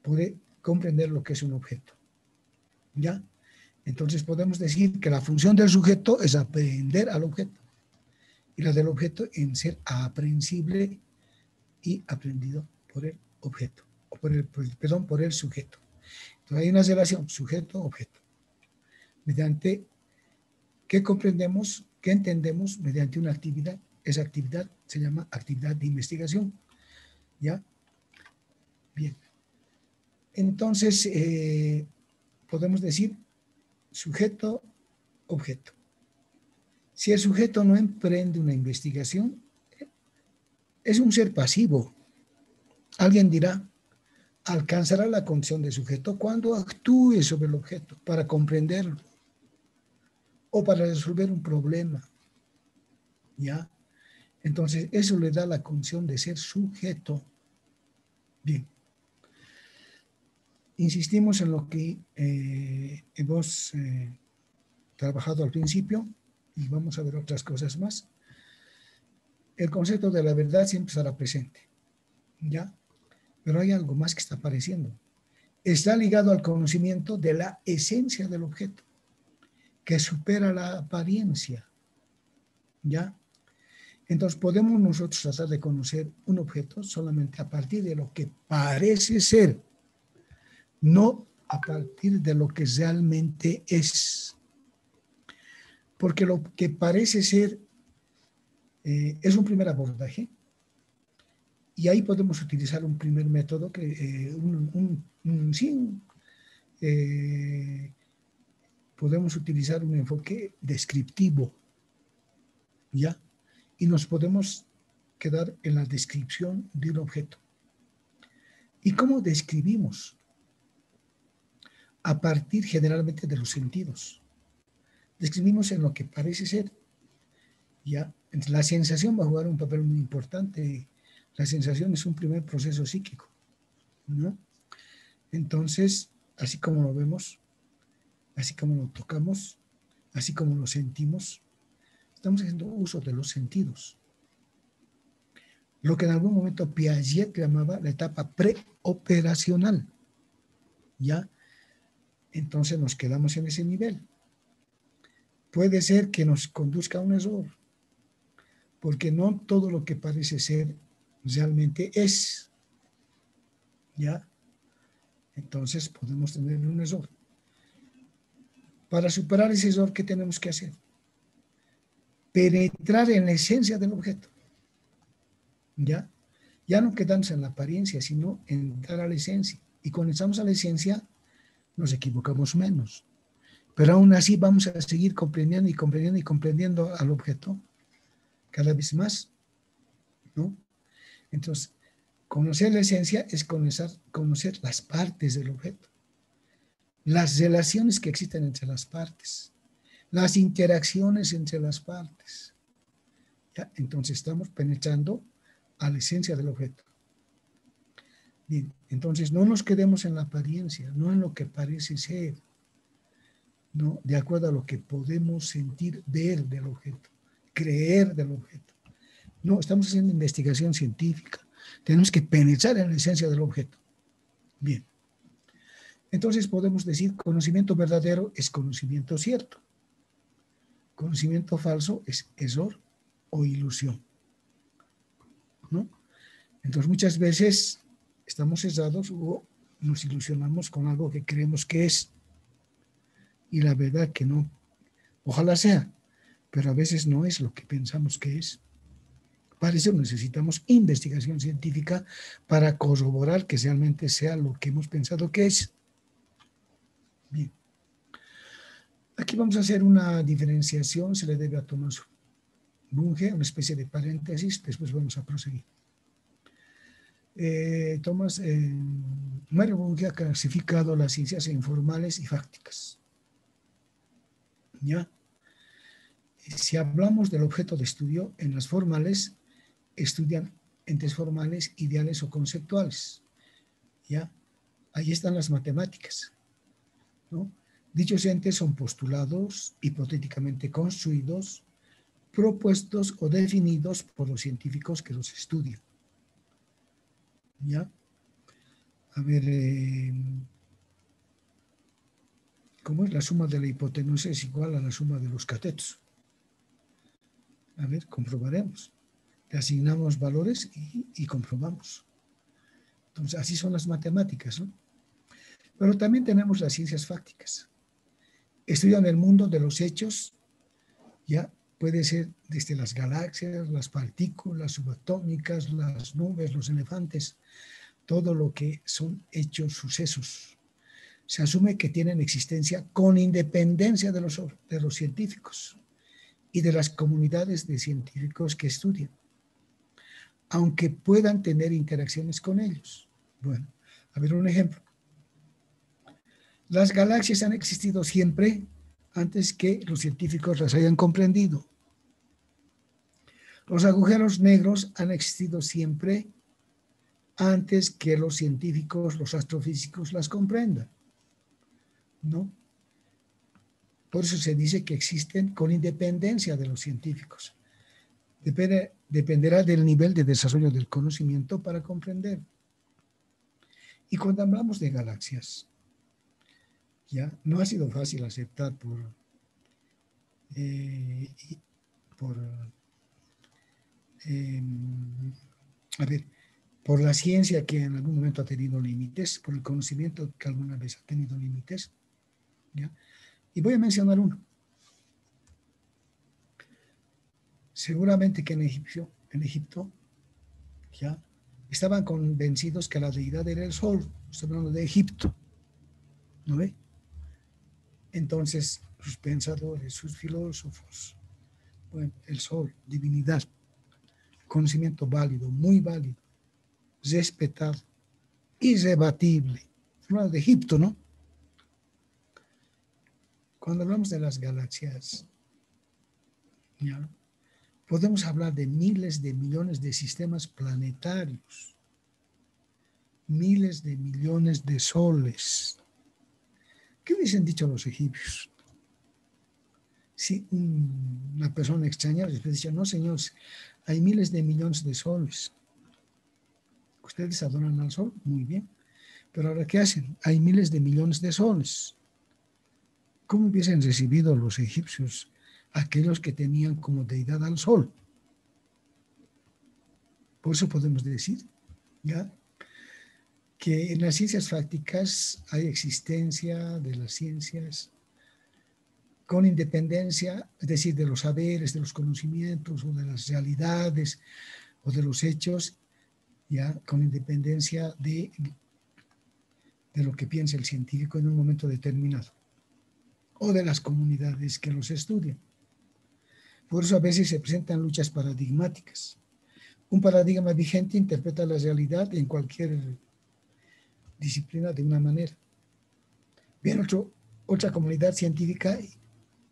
poder comprender lo que es un objeto. ¿Ya? Entonces podemos decir que la función del sujeto es aprender al objeto y la del objeto en ser aprehensible y aprendido por el objeto, o por el, perdón, por el sujeto. Entonces hay una relación sujeto-objeto, mediante que comprendemos, que entendemos mediante una actividad. Esa actividad se llama actividad de investigación. ¿Ya? Bien. Entonces, eh, podemos decir sujeto-objeto. Si el sujeto no emprende una investigación, es un ser pasivo. Alguien dirá, alcanzará la condición de sujeto cuando actúe sobre el objeto para comprenderlo o para resolver un problema. ¿Ya? Entonces, eso le da la condición de ser sujeto. Bien. Insistimos en lo que eh, hemos eh, trabajado al principio y vamos a ver otras cosas más. El concepto de la verdad siempre estará presente, ¿ya? Pero hay algo más que está apareciendo. Está ligado al conocimiento de la esencia del objeto, que supera la apariencia, ¿ya? Entonces podemos nosotros tratar de conocer un objeto solamente a partir de lo que parece ser, no a partir de lo que realmente es porque lo que parece ser eh, es un primer abordaje y ahí podemos utilizar un primer método que eh, un, eh, podemos utilizar un enfoque descriptivo ya y nos podemos quedar en la descripción de un objeto. Y cómo describimos a partir generalmente de los sentidos describimos en lo que parece ser. Ya, la sensación va a jugar un papel muy importante. La sensación es un primer proceso psíquico, ¿no? Entonces, así como lo vemos, así como lo tocamos, así como lo sentimos, estamos haciendo uso de los sentidos. Lo que en algún momento Piaget llamaba la etapa preoperacional. ¿Ya? Entonces nos quedamos en ese nivel puede ser que nos conduzca a un error, porque no todo lo que parece ser realmente es. ¿Ya? Entonces podemos tener un error. Para superar ese error, ¿qué tenemos que hacer? Penetrar en la esencia del objeto. ¿Ya? Ya no quedamos en la apariencia, sino entrar a la esencia. Y cuando estamos a la esencia, nos equivocamos menos. Pero aún así vamos a seguir comprendiendo y comprendiendo y comprendiendo al objeto cada vez más. ¿no? Entonces, conocer la esencia es conocer, conocer las partes del objeto, las relaciones que existen entre las partes, las interacciones entre las partes. Entonces estamos penetrando a la esencia del objeto. Entonces no nos quedemos en la apariencia, no en lo que parece ser ¿no? de acuerdo a lo que podemos sentir, ver del objeto, creer del objeto. No, estamos haciendo investigación científica. Tenemos que penetrar en la esencia del objeto. Bien. Entonces podemos decir conocimiento verdadero es conocimiento cierto. Conocimiento falso es error o ilusión. ¿No? Entonces muchas veces estamos cesados o nos ilusionamos con algo que creemos que es y la verdad que no. Ojalá sea, pero a veces no es lo que pensamos que es. Para eso necesitamos investigación científica para corroborar que realmente sea lo que hemos pensado que es. Bien. Aquí vamos a hacer una diferenciación, se le debe a Tomás Bunge, una especie de paréntesis, después vamos a proseguir. Eh, Tomás, eh, Mario Bunge ha clasificado las ciencias informales y fácticas. ¿Ya? Si hablamos del objeto de estudio, en las formales estudian entes formales, ideales o conceptuales. ¿Ya? Ahí están las matemáticas. ¿no? Dichos entes son postulados, hipotéticamente construidos, propuestos o definidos por los científicos que los estudian. ¿Ya? A ver, eh, ¿cómo es? La suma de la hipotenusa es igual a la suma de los catetos. A ver, comprobaremos. Le asignamos valores y, comprobamos. Entonces, así son las matemáticas, ¿no? Pero también tenemos las ciencias fácticas. Estudian el mundo de los hechos, ya puede ser desde las galaxias, las partículas subatómicas, las nubes, los elefantes, todo lo que son hechos, sucesos. Se asume que tienen existencia con independencia de los, científicos y de las comunidades de científicos que estudian aunque puedan tener interacciones con ellos. Bueno, a ver un ejemplo. Las galaxias han existido siempre antes que los científicos las hayan comprendido. Los agujeros negros han existido siempre antes que los científicos, los astrofísicos las comprendan. ¿No? Por eso se dice que existen con independencia de los científicos. Depende, dependerá del nivel de desarrollo del conocimiento para comprender. Y cuando hablamos de galaxias, ya no ha sido fácil aceptar por, eh, por em, por la ciencia que en algún momento ha tenido límites, por el conocimiento que alguna vez ha tenido límites. Y voy a mencionar uno. Seguramente que en Egipto, en Egipto ya estaban convencidos que la deidad era el sol. Estoy hablando de Egipto. ¿No ve? Entonces, sus pensadores, sus filósofos, bueno, el sol, divinidad, conocimiento válido, muy válido, respetado, irrebatible. Hablando de Egipto, ¿no? Cuando hablamos de las galaxias, podemos hablar de miles de millones de sistemas planetarios, miles de millones de soles. ¿Qué hubiesen dicho los egipcios? Si una persona extraña les dice, no señores, hay miles de millones de soles. Ustedes adoran al sol, muy bien. Pero ahora, ¿qué hacen? Hay miles de millones de soles. ¿Cómo hubiesen recibido los egipcios aquellos que tenían como deidad al sol. Por eso podemos decir que en las ciencias prácticas hay existencia de las ciencias con independencia, es decir, de los saberes, de los conocimientos o de las realidades o de los hechos, ya con independencia de, de lo que piensa el científico en un momento determinado o de las comunidades que los estudian. Por eso a veces se presentan luchas paradigmáticas. Un paradigma vigente interpreta la realidad en cualquier disciplina de una manera. Viene otra comunidad científica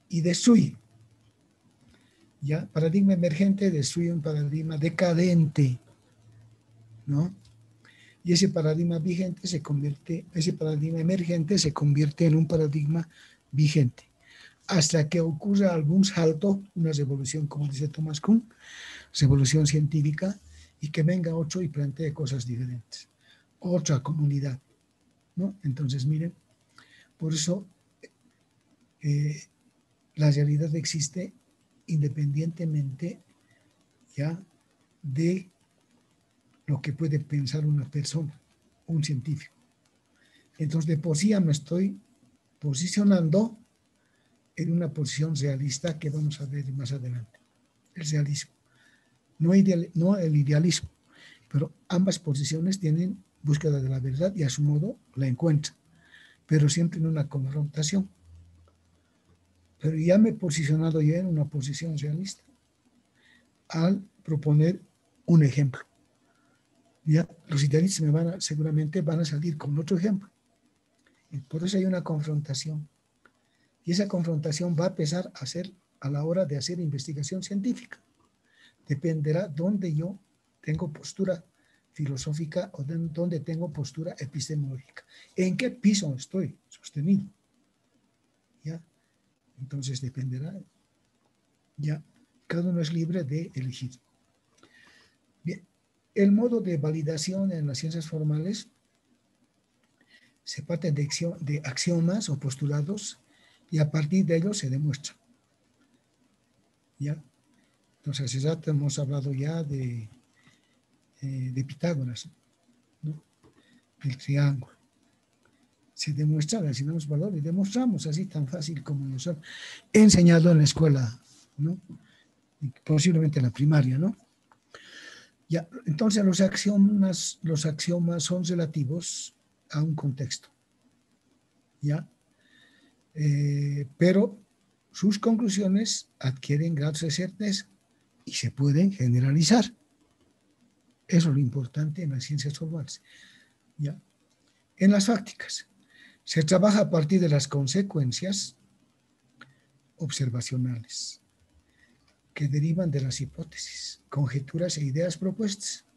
y destruye. ¿Ya? Paradigma emergente destruye un paradigma decadente. ¿No? Y ese paradigma vigente se convierte, ese paradigma emergente se convierte en un paradigma vigente hasta que ocurra algún salto, una revolución, como dice Thomas Kuhn, revolución científica, y que venga otro y plantee cosas diferentes. Otra comunidad. ¿no? Entonces, miren, Por eso eh, la realidad existe independientemente ya de lo que puede pensar una persona, un científico. Entonces, de por sí ya me estoy posicionando en una posición realista que vamos a ver más adelante, el realismo. No, el idealismo, pero ambas posiciones tienen búsqueda de la verdad y a su modo la encuentran, pero siempre en una confrontación. Pero ya me he posicionado yo en una posición realista al proponer un ejemplo. Ya los idealistas me van seguramente van a salir con otro ejemplo. Por eso hay una confrontación. Y esa confrontación va a pesar a hacer a la hora de hacer investigación científica. Dependerá dónde yo tengo postura filosófica o dónde tengo postura epistemológica. ¿En qué piso estoy sostenido? ¿Ya? Entonces dependerá. Ya, cada uno es libre de elegir. Bien, el modo de validación en las ciencias formales se parte de, de axiomas o postulados y a partir de ellos se demuestra. ¿Ya? Entonces, ya hemos hablado ya de, eh, de Pitágoras, el triángulo. Se demuestra, le asignamos valor y demostramos así tan fácil como nos han enseñado en la escuela, ¿no? posiblemente en la primaria, ¿no? Ya, entonces los axiomas, los axiomas son relativos a un contexto. ¿Ya? Eh, pero sus conclusiones adquieren grados de certeza y se pueden generalizar. Eso es lo importante en las ciencias formales. ¿ya? En las fácticas, se trabaja a partir de las consecuencias observacionales que derivan de las hipótesis, conjeturas e ideas propuestas.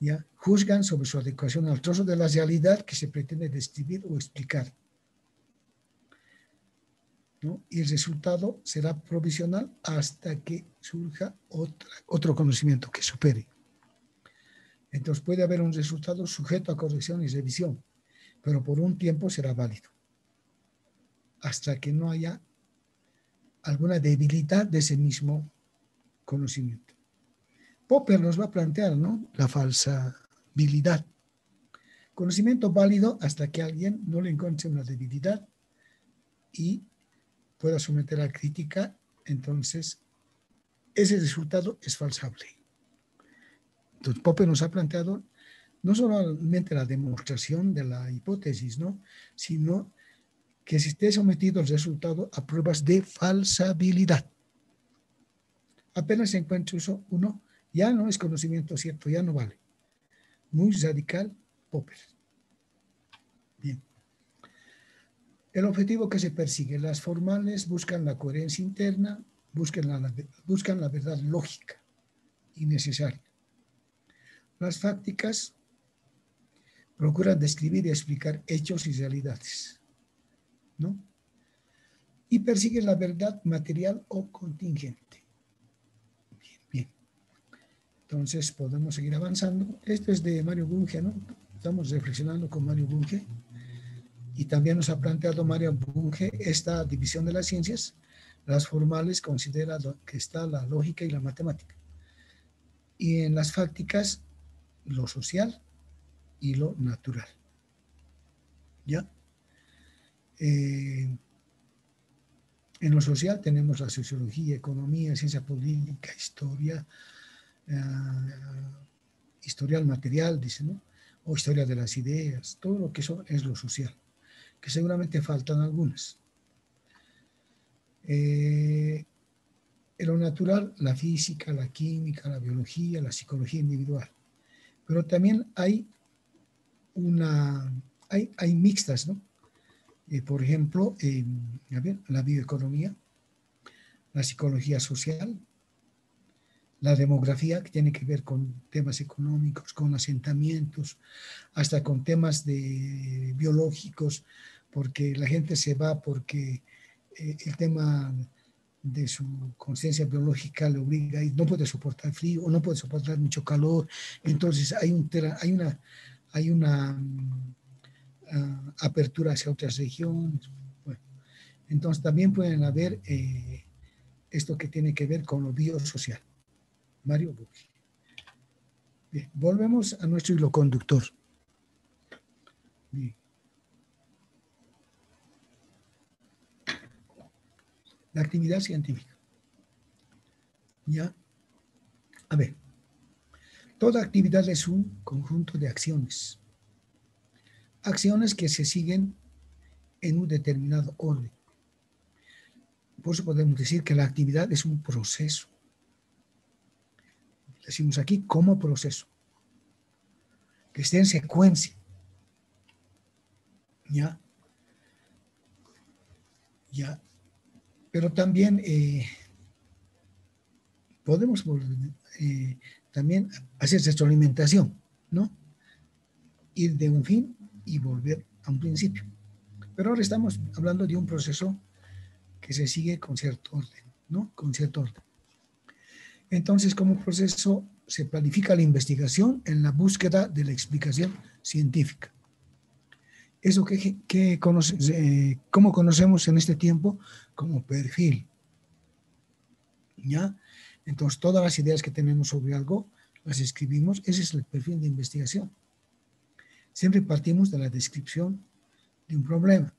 ¿Ya? Juzgan sobre su adecuación al trozo de la realidad que se pretende describir o explicar. Y el resultado será provisional hasta que surja otro conocimiento que supere. Entonces puede haber un resultado sujeto a corrección y revisión, pero por un tiempo será válido, hasta que no haya alguna debilidad de ese mismo conocimiento. Popper nos va a plantear ¿no? la falsabilidad. Conocimiento válido hasta que alguien no le encuentre una debilidad y pueda someter a crítica, entonces ese resultado es falsable. Popper nos ha planteado no solamente la demostración de la hipótesis, ¿no? sino que se esté sometido el resultado a pruebas de falsabilidad. Apenas se encuentra uno ya no es conocimiento cierto, ya no vale. Muy radical, Popper. Bien. El objetivo que se persigue, las formales buscan la coherencia interna, buscan la, buscan la verdad lógica y necesaria. Las fácticas procuran describir y explicar hechos y realidades, ¿no? Y persiguen la verdad material o contingente. Entonces podemos seguir avanzando. Esto es de Mario Bunge, ¿no? Estamos reflexionando con Mario Bunge y también nos ha planteado Mario Bunge esta división de las ciencias. Las formales considera que está la lógica y la matemática. Y en las fácticas, lo social y lo natural. ¿Ya? Eh, en lo social tenemos la sociología, economía, ciencia política, historia, eh, historial material, dice, ¿no? O historia de las ideas, todo lo que eso es lo social que seguramente faltan algunas. Eh, en lo natural, la física, la química, la biología, la psicología individual. Pero también hay una, hay, hay mixtas, ¿no? Eh, por ejemplo, la bioeconomía, la psicología social, la demografía, que tiene que ver con temas económicos, con asentamientos, hasta con temas de, biológicos, porque la gente se va porque eh, el tema de su conciencia biológica le obliga y no puede soportar frío o no puede soportar mucho calor. Entonces hay, un, hay, una, una, ah, apertura hacia otras regiones. entonces también pueden haber eh, esto que tiene que ver con lo biosocial. Mario Bien, volvemos a nuestro hilo conductor. La actividad científica. ¿Ya? A ver, toda actividad es un conjunto de acciones. Acciones que se siguen en un determinado orden. Por eso podemos decir que la actividad es un proceso. Decimos aquí como proceso. Que esté en secuencia. ¿Ya? ¿Ya? Pero también eh, podemos eh, también hacer retroalimentación, ¿no? Ir de un fin y volver a un principio. Pero ahora estamos hablando de un proceso que se sigue con cierto orden, ¿no? Con cierto orden. Entonces, como proceso, se planifica la investigación en la búsqueda de la explicación científica. Eso que, que eh, ¿cómo conocemos en este tiempo? Como perfil. ¿Ya? Entonces, todas las ideas que tenemos sobre algo, las escribimos. Ese es el perfil de investigación. Siempre partimos de la descripción de un problema.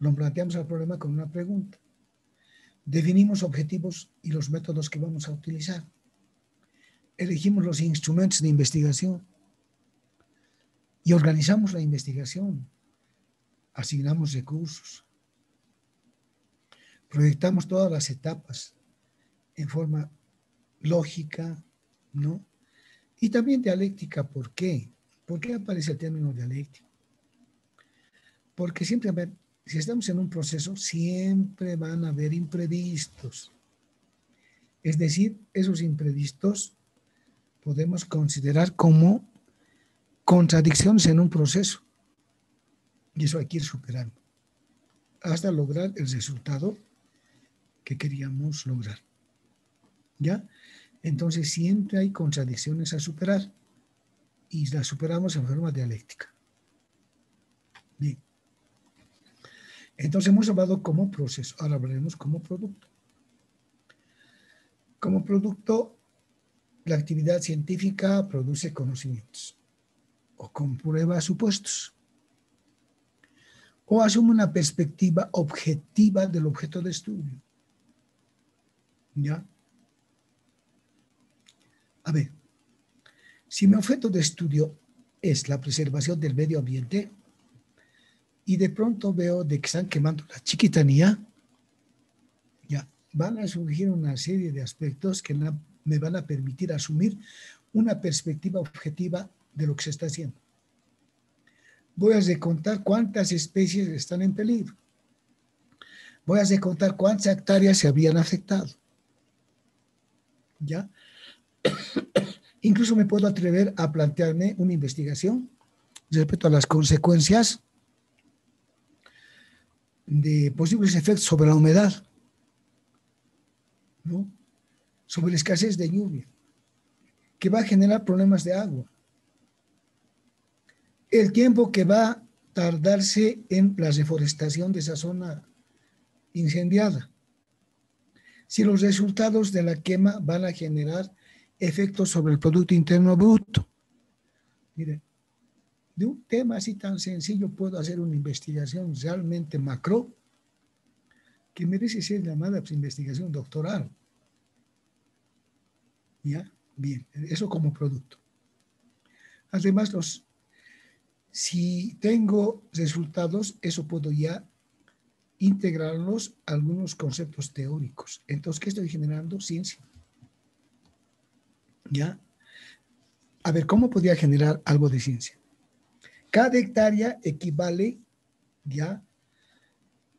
Lo planteamos al problema con una pregunta. Definimos objetivos y los métodos que vamos a utilizar. Elegimos los instrumentos de investigación y organizamos la investigación. Asignamos recursos. Proyectamos todas las etapas en forma lógica, ¿no? Y también dialéctica, ¿por qué? ¿Por qué aparece el término dialéctico? Porque siempre, si estamos en un proceso, siempre van a haber imprevistos. Es decir, esos imprevistos podemos considerar como contradicciones en un proceso. Y eso hay que ir superando hasta lograr el resultado que queríamos lograr. ¿Ya? Entonces siempre hay contradicciones a superar y las superamos en forma dialéctica. Bien. Entonces hemos hablado como proceso, ahora hablaremos como producto. Como producto, la actividad científica produce conocimientos o comprueba supuestos o asume una perspectiva objetiva del objeto de estudio. ¿Ya? A ver, si mi objeto de estudio es la preservación del medio ambiente y de pronto veo de que están quemando la chiquitanía, ya van a surgir una serie de aspectos que me van a permitir asumir una perspectiva objetiva de lo que se está haciendo. Voy a contar cuántas especies están en peligro. Voy a contar cuántas hectáreas se habían afectado. ¿Ya? Incluso me puedo atrever a plantearme una investigación respecto a las consecuencias de posibles efectos sobre la humedad, sobre la escasez de lluvia, que va a generar problemas de agua, el tiempo que va a tardarse en la reforestación de esa zona incendiada, si los resultados de la quema van a generar efectos sobre el Producto Interno Bruto. Mire, de un tema así tan sencillo puedo hacer una investigación realmente macro que merece ser llamada pues, investigación doctoral. ¿Ya? Bien, eso como producto. Además, los, si tengo resultados, eso puedo ya integrarlos a algunos conceptos teóricos. Entonces, ¿qué estoy generando? Ciencia. ¿Ya? A ver, ¿cómo podría generar algo de ciencia? Cada hectárea equivale ya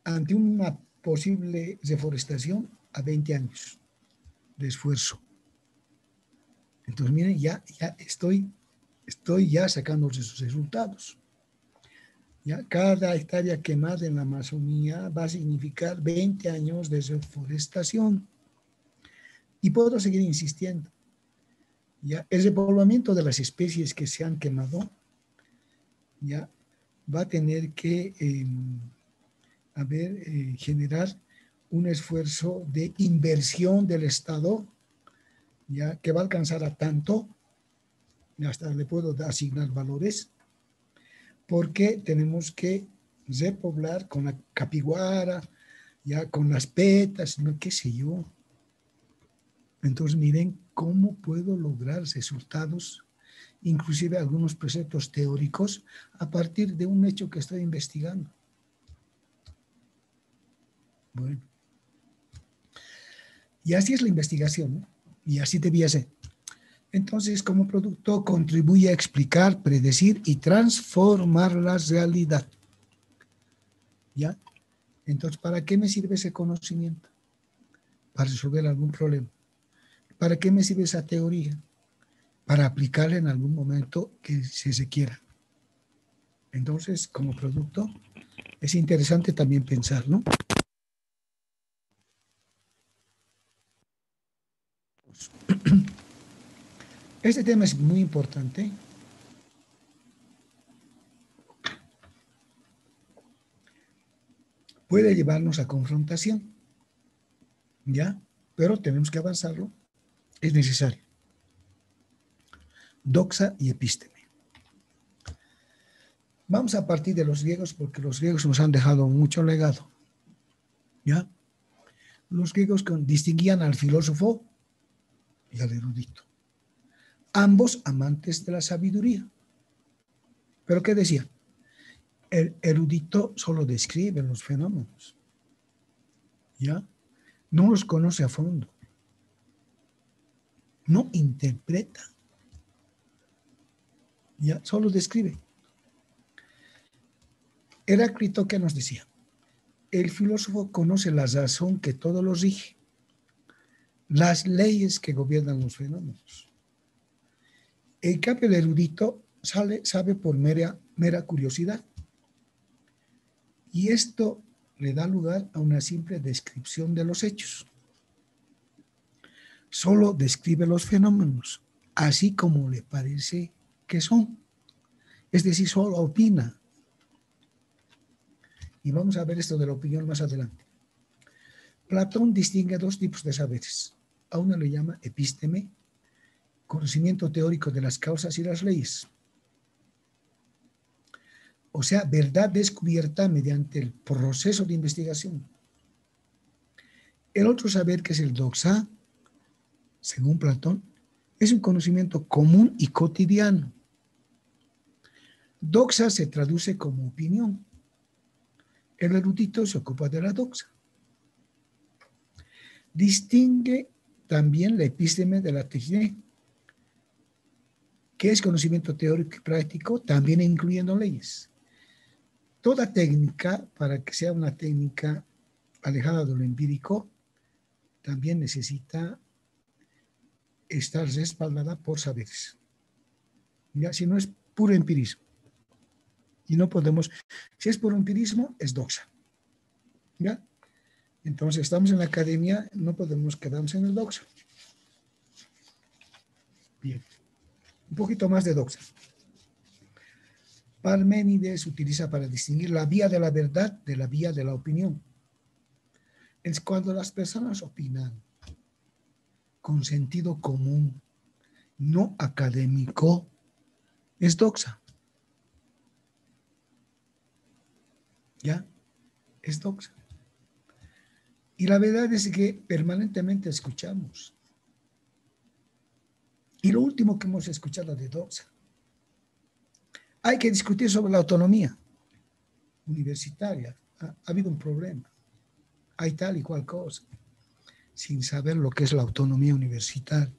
ante una posible deforestación a 20 años de esfuerzo. Entonces, miren, ya, ya estoy, estoy ya sacando esos resultados. Ya, cada hectárea quemada en la Amazonía va a significar 20 años de deforestación. Y puedo seguir insistiendo. ¿ya? El repoblamiento de las especies que se han quemado, ¿ya? va a tener que, em, a eh, generar un esfuerzo de inversión del Estado, ya que va a alcanzar a tanto, hasta le puedo asignar valores, porque tenemos que repoblar con la capiguara, ya con las petas, no qué sé yo. Entonces miren cómo puedo lograr resultados, inclusive algunos preceptos teóricos, a partir de un hecho que estoy investigando. Bueno. Y así es la investigación, y así debía ser. Entonces, como producto, contribuye a explicar, predecir y transformar la realidad. ¿Ya? Entonces, ¿para qué me sirve ese conocimiento? Para resolver algún problema. ¿Para qué me sirve esa teoría? Para aplicarla en algún momento que se, se quiera. Entonces, como producto, es interesante también pensar, ¿no? Este tema es muy importante. Puede llevarnos a confrontación, ¿ya? Pero tenemos que avanzarlo. Es necesario. Doxa y epísteme. Vamos a partir de los griegos porque los griegos nos han dejado mucho legado. ¿Ya? Los griegos distinguían al filósofo y al erudito ambos amantes de la sabiduría. Pero ¿qué decía? El erudito solo describe los fenómenos, ¿ya? No los conoce a fondo, no interpreta, ¿ya? Solo describe. Heráclito, ¿qué nos decía? El filósofo conoce la razón que todo lo rige, las leyes que gobiernan los fenómenos el cambio, el erudito sale, sabe por mera, mera curiosidad. Y esto le da lugar a una simple descripción de los hechos. Solo describe los fenómenos, así como le parece que son. Es decir, solo opina. Y vamos a ver esto de la opinión más adelante. Platón distingue dos tipos de saberes. A uno le llama epísteme conocimiento teórico de las causas y las leyes. O sea, verdad descubierta mediante el proceso de investigación. El otro saber, que es el doxa, según Platón, es un conocimiento común y cotidiano. Doxa se traduce como opinión. El erudito se ocupa de la doxa. Distingue también la epísteme de la tejide ¿Qué es conocimiento teórico y práctico? También incluyendo leyes. Toda técnica, para que sea una técnica alejada de lo empírico, también necesita estar respaldada por saberes. ¿Ya? Si no es puro empirismo. Y no podemos, si es puro empirismo, es doxa. ¿Ya? Entonces, estamos en la academia, no podemos quedarnos en el doxa. Bien un poquito más de doxa. Parménides utiliza para distinguir la vía de la verdad de la vía de la opinión. Es cuando las personas opinan con sentido común, no académico, es doxa. ¿Ya? Es doxa. Y la verdad es que permanentemente escuchamos y lo último que hemos escuchado de Doxa. Hay que discutir sobre la autonomía universitaria. Ha, habido un problema. Hay tal y cual cosa. Sin saber lo que es la autonomía universitaria.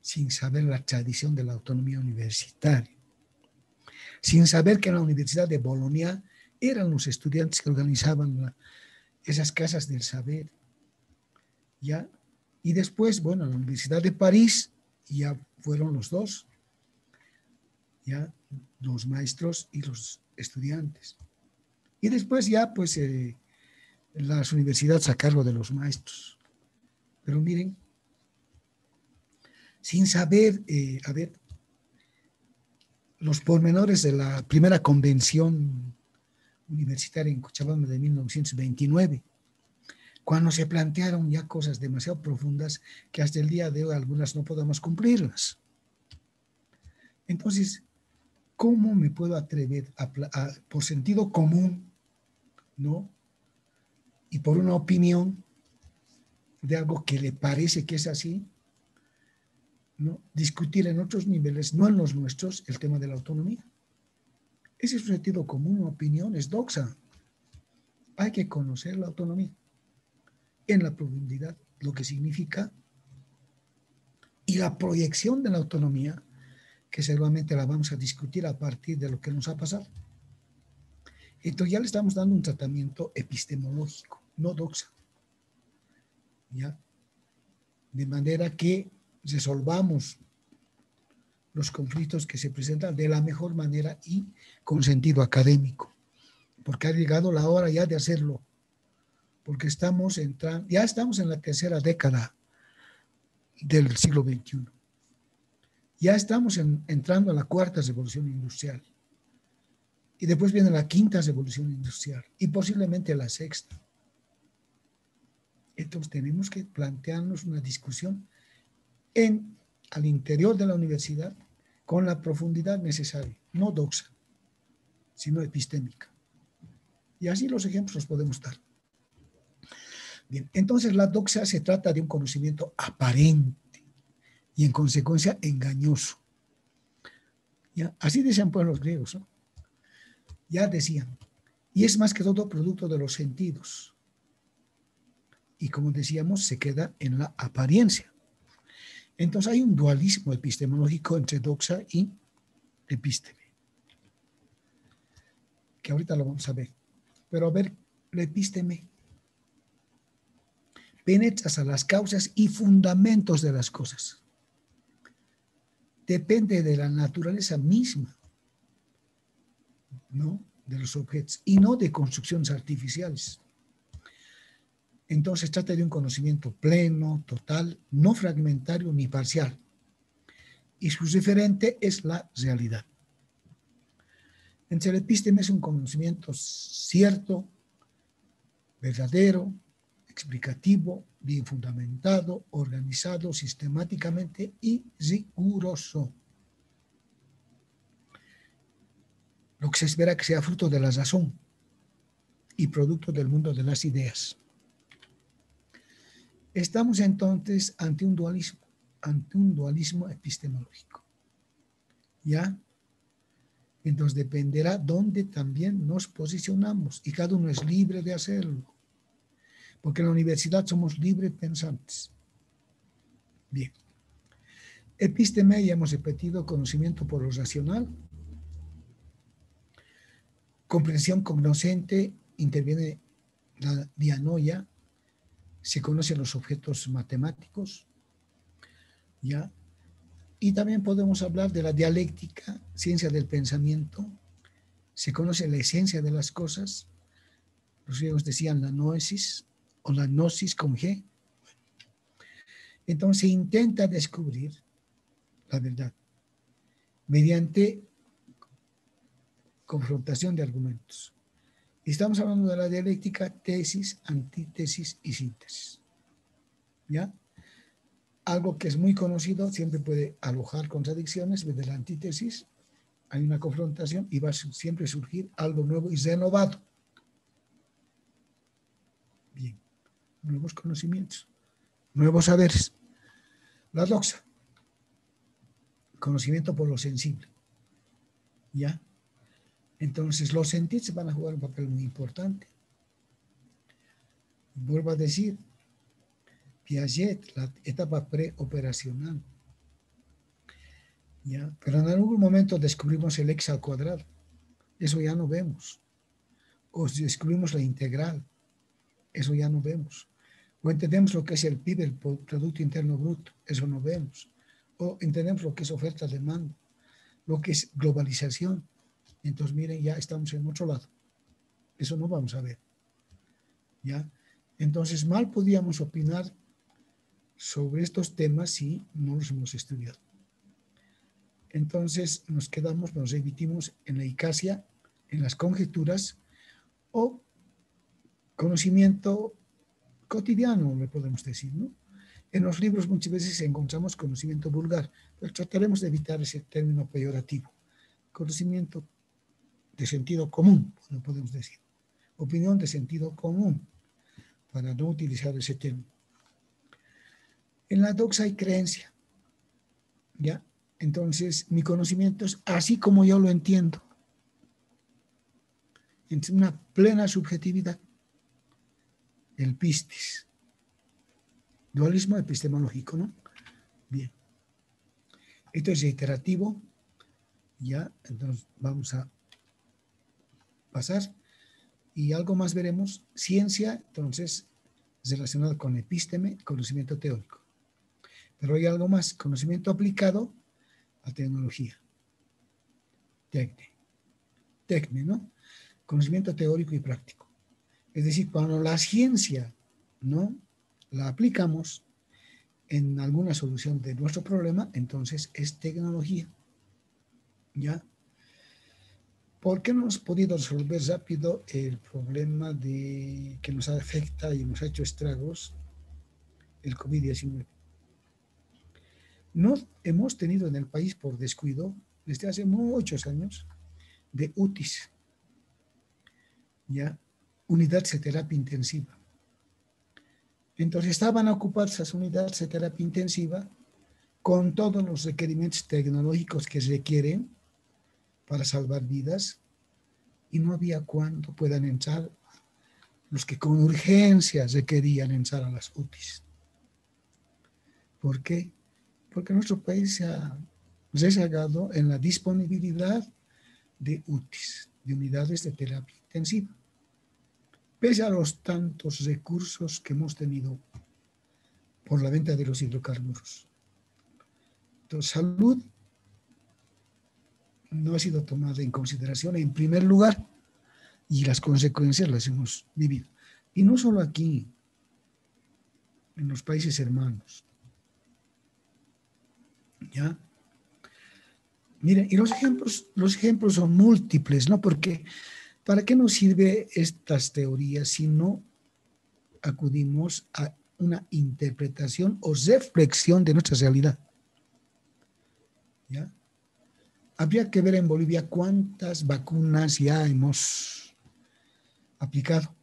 Sin saber la tradición de la autonomía universitaria. Sin saber que en la Universidad de Bolonia eran los estudiantes que organizaban esas casas del saber. Ya y después, bueno, la Universidad de París ya fueron los dos, ya los maestros y los estudiantes. Y después ya, pues, eh, las universidades a cargo de los maestros. Pero miren, sin saber, eh, a ver, los pormenores de la primera convención universitaria en Cochabamba de 1929, cuando se plantearon ya cosas demasiado profundas que hasta el día de hoy algunas no podemos cumplirlas. Entonces, ¿cómo me puedo atrever a, por sentido común, ¿no? Y por una opinión de algo que le parece que es así, ¿no? discutir en otros niveles, no en los nuestros, el tema de la autonomía. Ese es un sentido común, una opinión, es doxa. Hay que conocer la autonomía en la profundidad, lo que significa, y la proyección de la autonomía, que seguramente la vamos a discutir a partir de lo que nos ha pasado. Entonces ya le estamos dando un tratamiento epistemológico, no doxa. ¿Ya? De manera que resolvamos los conflictos que se presentan de la mejor manera y con sentido académico, porque ha llegado la hora ya de hacerlo, porque estamos entrando, ya estamos en la tercera década del siglo XXI. Ya estamos entrando a la cuarta revolución industrial. Y después viene la quinta revolución industrial y posiblemente la sexta. Entonces tenemos que plantearnos una discusión en, al interior de la universidad con la profundidad necesaria, no doxa, sino epistémica. Y así los ejemplos los podemos dar. Bien, entonces la doxa se trata de un conocimiento aparente y en consecuencia engañoso. ¿Ya? Así decían pues los griegos, Ya decían, y es más que todo producto de los sentidos. Y como decíamos, se queda en la apariencia. Entonces hay un dualismo epistemológico entre doxa y episteme, que ahorita lo vamos a ver. Pero a ver, la episteme penetras a las causas y fundamentos de las cosas. Depende de la naturaleza misma, ¿no? De los objetos y no de construcciones artificiales. Entonces trata de un conocimiento pleno, total, no fragmentario ni parcial. Y su referente es la realidad. Entonces el episteme es un conocimiento cierto, verdadero, explicativo, bien fundamentado, organizado sistemáticamente y riguroso. Lo que se espera que sea fruto de la razón y producto del mundo de las ideas. Estamos entonces ante un dualismo, ante un dualismo epistemológico. ¿Ya? Entonces dependerá dónde también nos posicionamos y cada uno es libre de hacerlo. Porque en la universidad somos libres pensantes. Bien. Episteme, ya hemos repetido, conocimiento por lo racional. Comprensión cognoscente, interviene la dianoia, se conocen los objetos matemáticos, ¿ya? Y también podemos hablar de la dialéctica, ciencia del pensamiento, se conoce la esencia de las cosas, los griegos decían la noesis o la gnosis con G. Entonces intenta descubrir la verdad mediante confrontación de argumentos. Estamos hablando de la dialéctica, tesis, antítesis y síntesis. ¿Ya? Algo que es muy conocido, siempre puede alojar contradicciones, desde la antítesis hay una confrontación y va a siempre surgir algo nuevo y renovado. Bien, nuevos conocimientos, nuevos saberes. La doxa, conocimiento por lo sensible. ¿Ya? Entonces los sentidos van a jugar un papel muy importante. Vuelvo a decir, Piaget, la etapa preoperacional. ¿ya? Pero en algún momento descubrimos el ex al cuadrado. Eso ya no vemos. O descubrimos la integral. Eso ya no vemos. O entendemos lo que es el PIB, el Producto Interno Bruto. Eso no vemos. O entendemos lo que es oferta-demanda. Lo que es globalización entonces, miren, ya estamos en otro lado. Eso no vamos a ver. ¿Ya? Entonces, mal podíamos opinar sobre estos temas si no los hemos estudiado. entonces nos quedamos, nos emitimos en la icacia, en las conjeturas o conocimiento cotidiano, le podemos decir, ¿no? En los libros muchas veces encontramos conocimiento vulgar, pero trataremos de evitar ese término peyorativo. Conocimiento de sentido común, no podemos decir. Opinión de sentido común, para no utilizar ese término. En la doxa hay creencia. ¿Ya? Entonces, mi conocimiento es así como yo lo entiendo. Es una plena subjetividad. El pistis. Dualismo epistemológico, ¿no? Bien. Esto es iterativo. Ya, entonces vamos a pasar. Y algo más veremos. Ciencia, entonces, es relacionado con episteme, conocimiento teórico. Pero hay algo más, conocimiento aplicado a tecnología. Tecne. Tecne, ¿no? Conocimiento teórico y práctico. Es decir, cuando la ciencia, ¿no? La aplicamos en alguna solución de nuestro problema, entonces es tecnología. ¿Ya? ¿Por qué no hemos podido resolver rápido el problema de, que nos afecta y nos ha hecho estragos el COVID-19? No hemos tenido en el país por descuido, desde hace muchos años, de UTIs, ya, unidades de terapia intensiva. Entonces estaban ocupadas esas unidades de terapia intensiva con todos los requerimientos tecnológicos que requieren para salvar vidas y no había cuánto puedan entrar los que con urgencia requerían entrar a las UTIs. ¿Por qué? porque nuestro país se ha rezagado en la disponibilidad de UTIs, de unidades de terapia intensiva, pese a los tantos recursos que hemos tenido por la venta de los hidrocarburos. Entonces, salud no ha sido tomada en consideración en primer lugar y las consecuencias las hemos vivido. Y no solo aquí, en los países hermanos, ¿Ya? Miren, y los ejemplos, los ejemplos son múltiples, ¿no? Porque ¿para qué nos sirve estas teorías si no acudimos a una interpretación o reflexión de nuestra realidad? ¿Ya? Habría que ver en Bolivia cuántas vacunas ya hemos aplicado.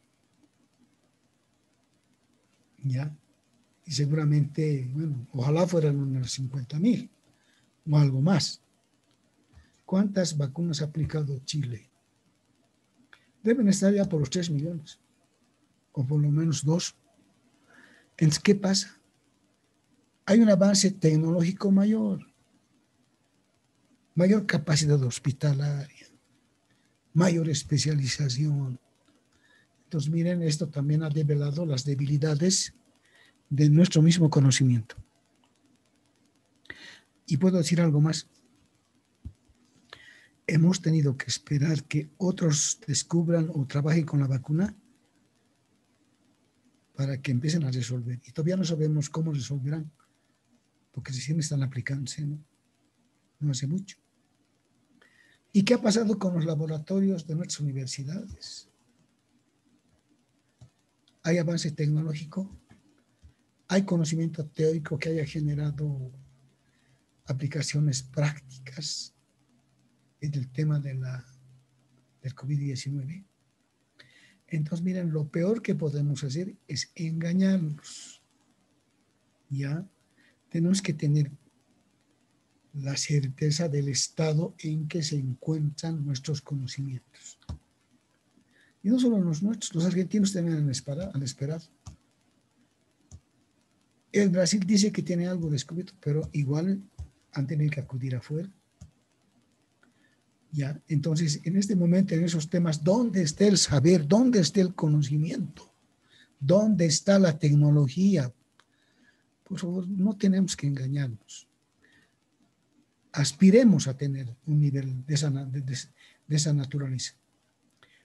¿Ya? Y seguramente, bueno, ojalá fueran unos 50 mil o algo más. ¿Cuántas vacunas ha aplicado Chile? Deben estar ya por los 3 millones, o por lo menos 2. Entonces, ¿qué pasa? Hay un avance tecnológico mayor, mayor capacidad hospitalaria, mayor especialización. Entonces, miren, esto también ha develado las debilidades de nuestro mismo conocimiento. Y puedo decir algo más. Hemos tenido que esperar que otros descubran o trabajen con la vacuna para que empiecen a resolver. Y todavía no sabemos cómo resolverán, porque recién están aplicándose, ¿no? No hace mucho. ¿Y qué ha pasado con los laboratorios de nuestras universidades? ¿Hay avance tecnológico? hay conocimiento teórico que haya generado aplicaciones prácticas en el tema de la, del COVID-19. Entonces, miren, lo peor que podemos hacer es engañarnos. Ya tenemos que tener la certeza del estado en que se encuentran nuestros conocimientos. Y no solo los nuestros, los argentinos también han esperado. Han esperado. El Brasil dice que tiene algo descubierto, pero igual han tenido que acudir afuera. Ya, entonces, en este momento, en esos temas, ¿dónde está el saber? ¿Dónde está el conocimiento? ¿Dónde está la tecnología? Por favor, no tenemos que engañarnos. Aspiremos a tener un nivel de esa, de esa naturaleza.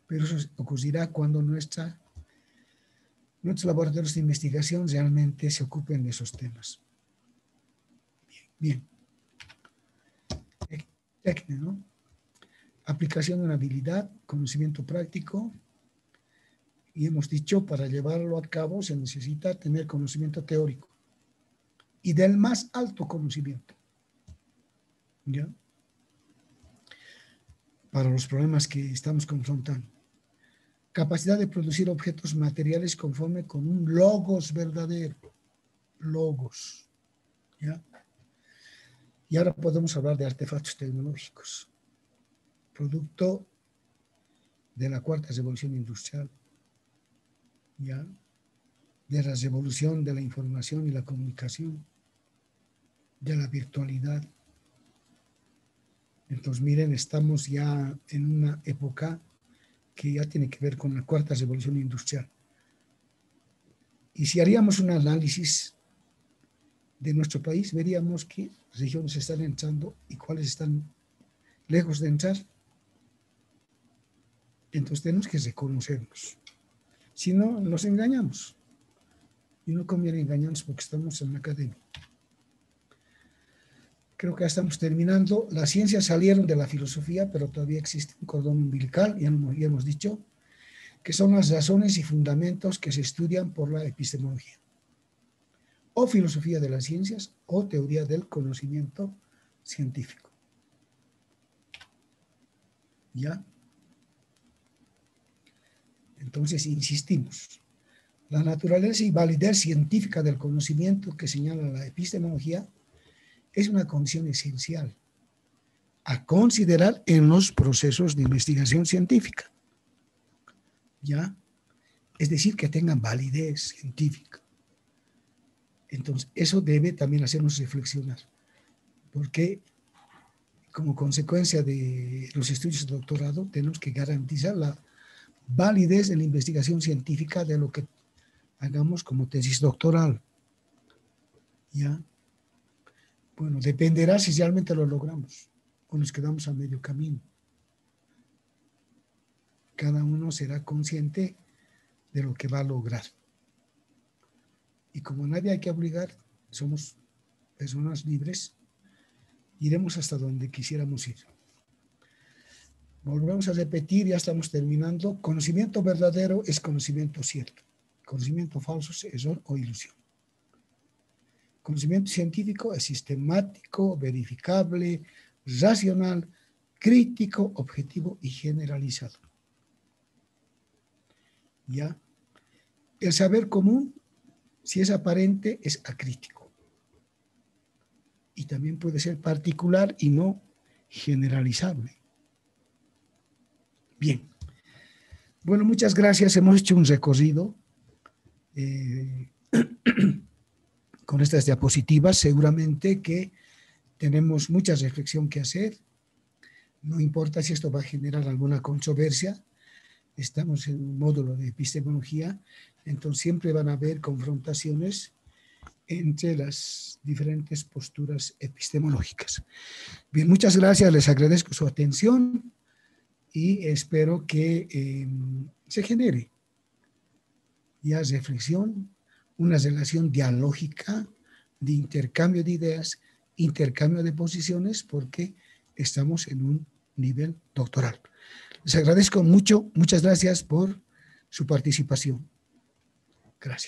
Pero eso ocurrirá cuando nuestra nuestros laboratorios de investigación realmente se ocupen de esos temas. Bien. técnica, ¿no? Aplicación de una habilidad, conocimiento práctico. Y hemos dicho, para llevarlo a cabo se necesita tener conocimiento teórico y del más alto conocimiento. Para los problemas que estamos confrontando. Capacidad de producir objetos materiales conforme con un logos verdadero. Logos. ¿Ya? Y ahora podemos hablar de artefactos tecnológicos, producto de la cuarta revolución industrial, ¿ya? de la revolución de la información y la comunicación, de la virtualidad. Entonces, miren, estamos ya en una época que ya tiene que ver con la cuarta revolución industrial. Y si haríamos un análisis de nuestro país, veríamos qué regiones están entrando y cuáles están lejos de entrar. Entonces tenemos que reconocernos. Si no, nos engañamos. Y no conviene engañarnos porque estamos en la academia. Creo que ya estamos terminando. Las ciencias salieron de la filosofía, pero todavía existe un cordón umbilical, ya, ya hemos dicho, que son las razones y fundamentos que se estudian por la epistemología o filosofía de las ciencias o teoría del conocimiento científico. ¿Ya? Entonces, insistimos, la naturaleza y validez científica del conocimiento que señala la epistemología es una condición esencial a considerar en los procesos de investigación científica. ¿Ya? Es decir, que tengan validez científica. Entonces, eso debe también hacernos reflexionar, porque como consecuencia de los estudios de doctorado tenemos que garantizar la validez de la investigación científica de lo que hagamos como tesis doctoral. ¿Ya? Bueno, dependerá si realmente lo logramos o nos quedamos a medio camino. Cada uno será consciente de lo que va a lograr. Y como nadie hay que obligar, somos personas libres, iremos hasta donde quisiéramos ir. Volvemos a repetir, ya estamos terminando. Conocimiento verdadero es conocimiento cierto. Conocimiento falso es error o ilusión. Conocimiento científico es sistemático, verificable, racional, crítico, objetivo y generalizado. ¿Ya? El saber común si es aparente, es acrítico. Y también puede ser particular y no generalizable. Bien. Bueno, muchas gracias. Hemos hecho un recorrido eh, con estas diapositivas. Seguramente que tenemos mucha reflexión que hacer. No importa si esto va a generar alguna controversia. Estamos en un módulo de epistemología entonces siempre van a haber confrontaciones entre las diferentes posturas epistemológicas. Bien, muchas gracias, les agradezco su atención y espero que em, se genere ya reflexión, una relación dialógica de intercambio de ideas, intercambio de posiciones, porque estamos en un nivel doctoral. Les agradezco mucho, muchas gracias por su participación. Gracias.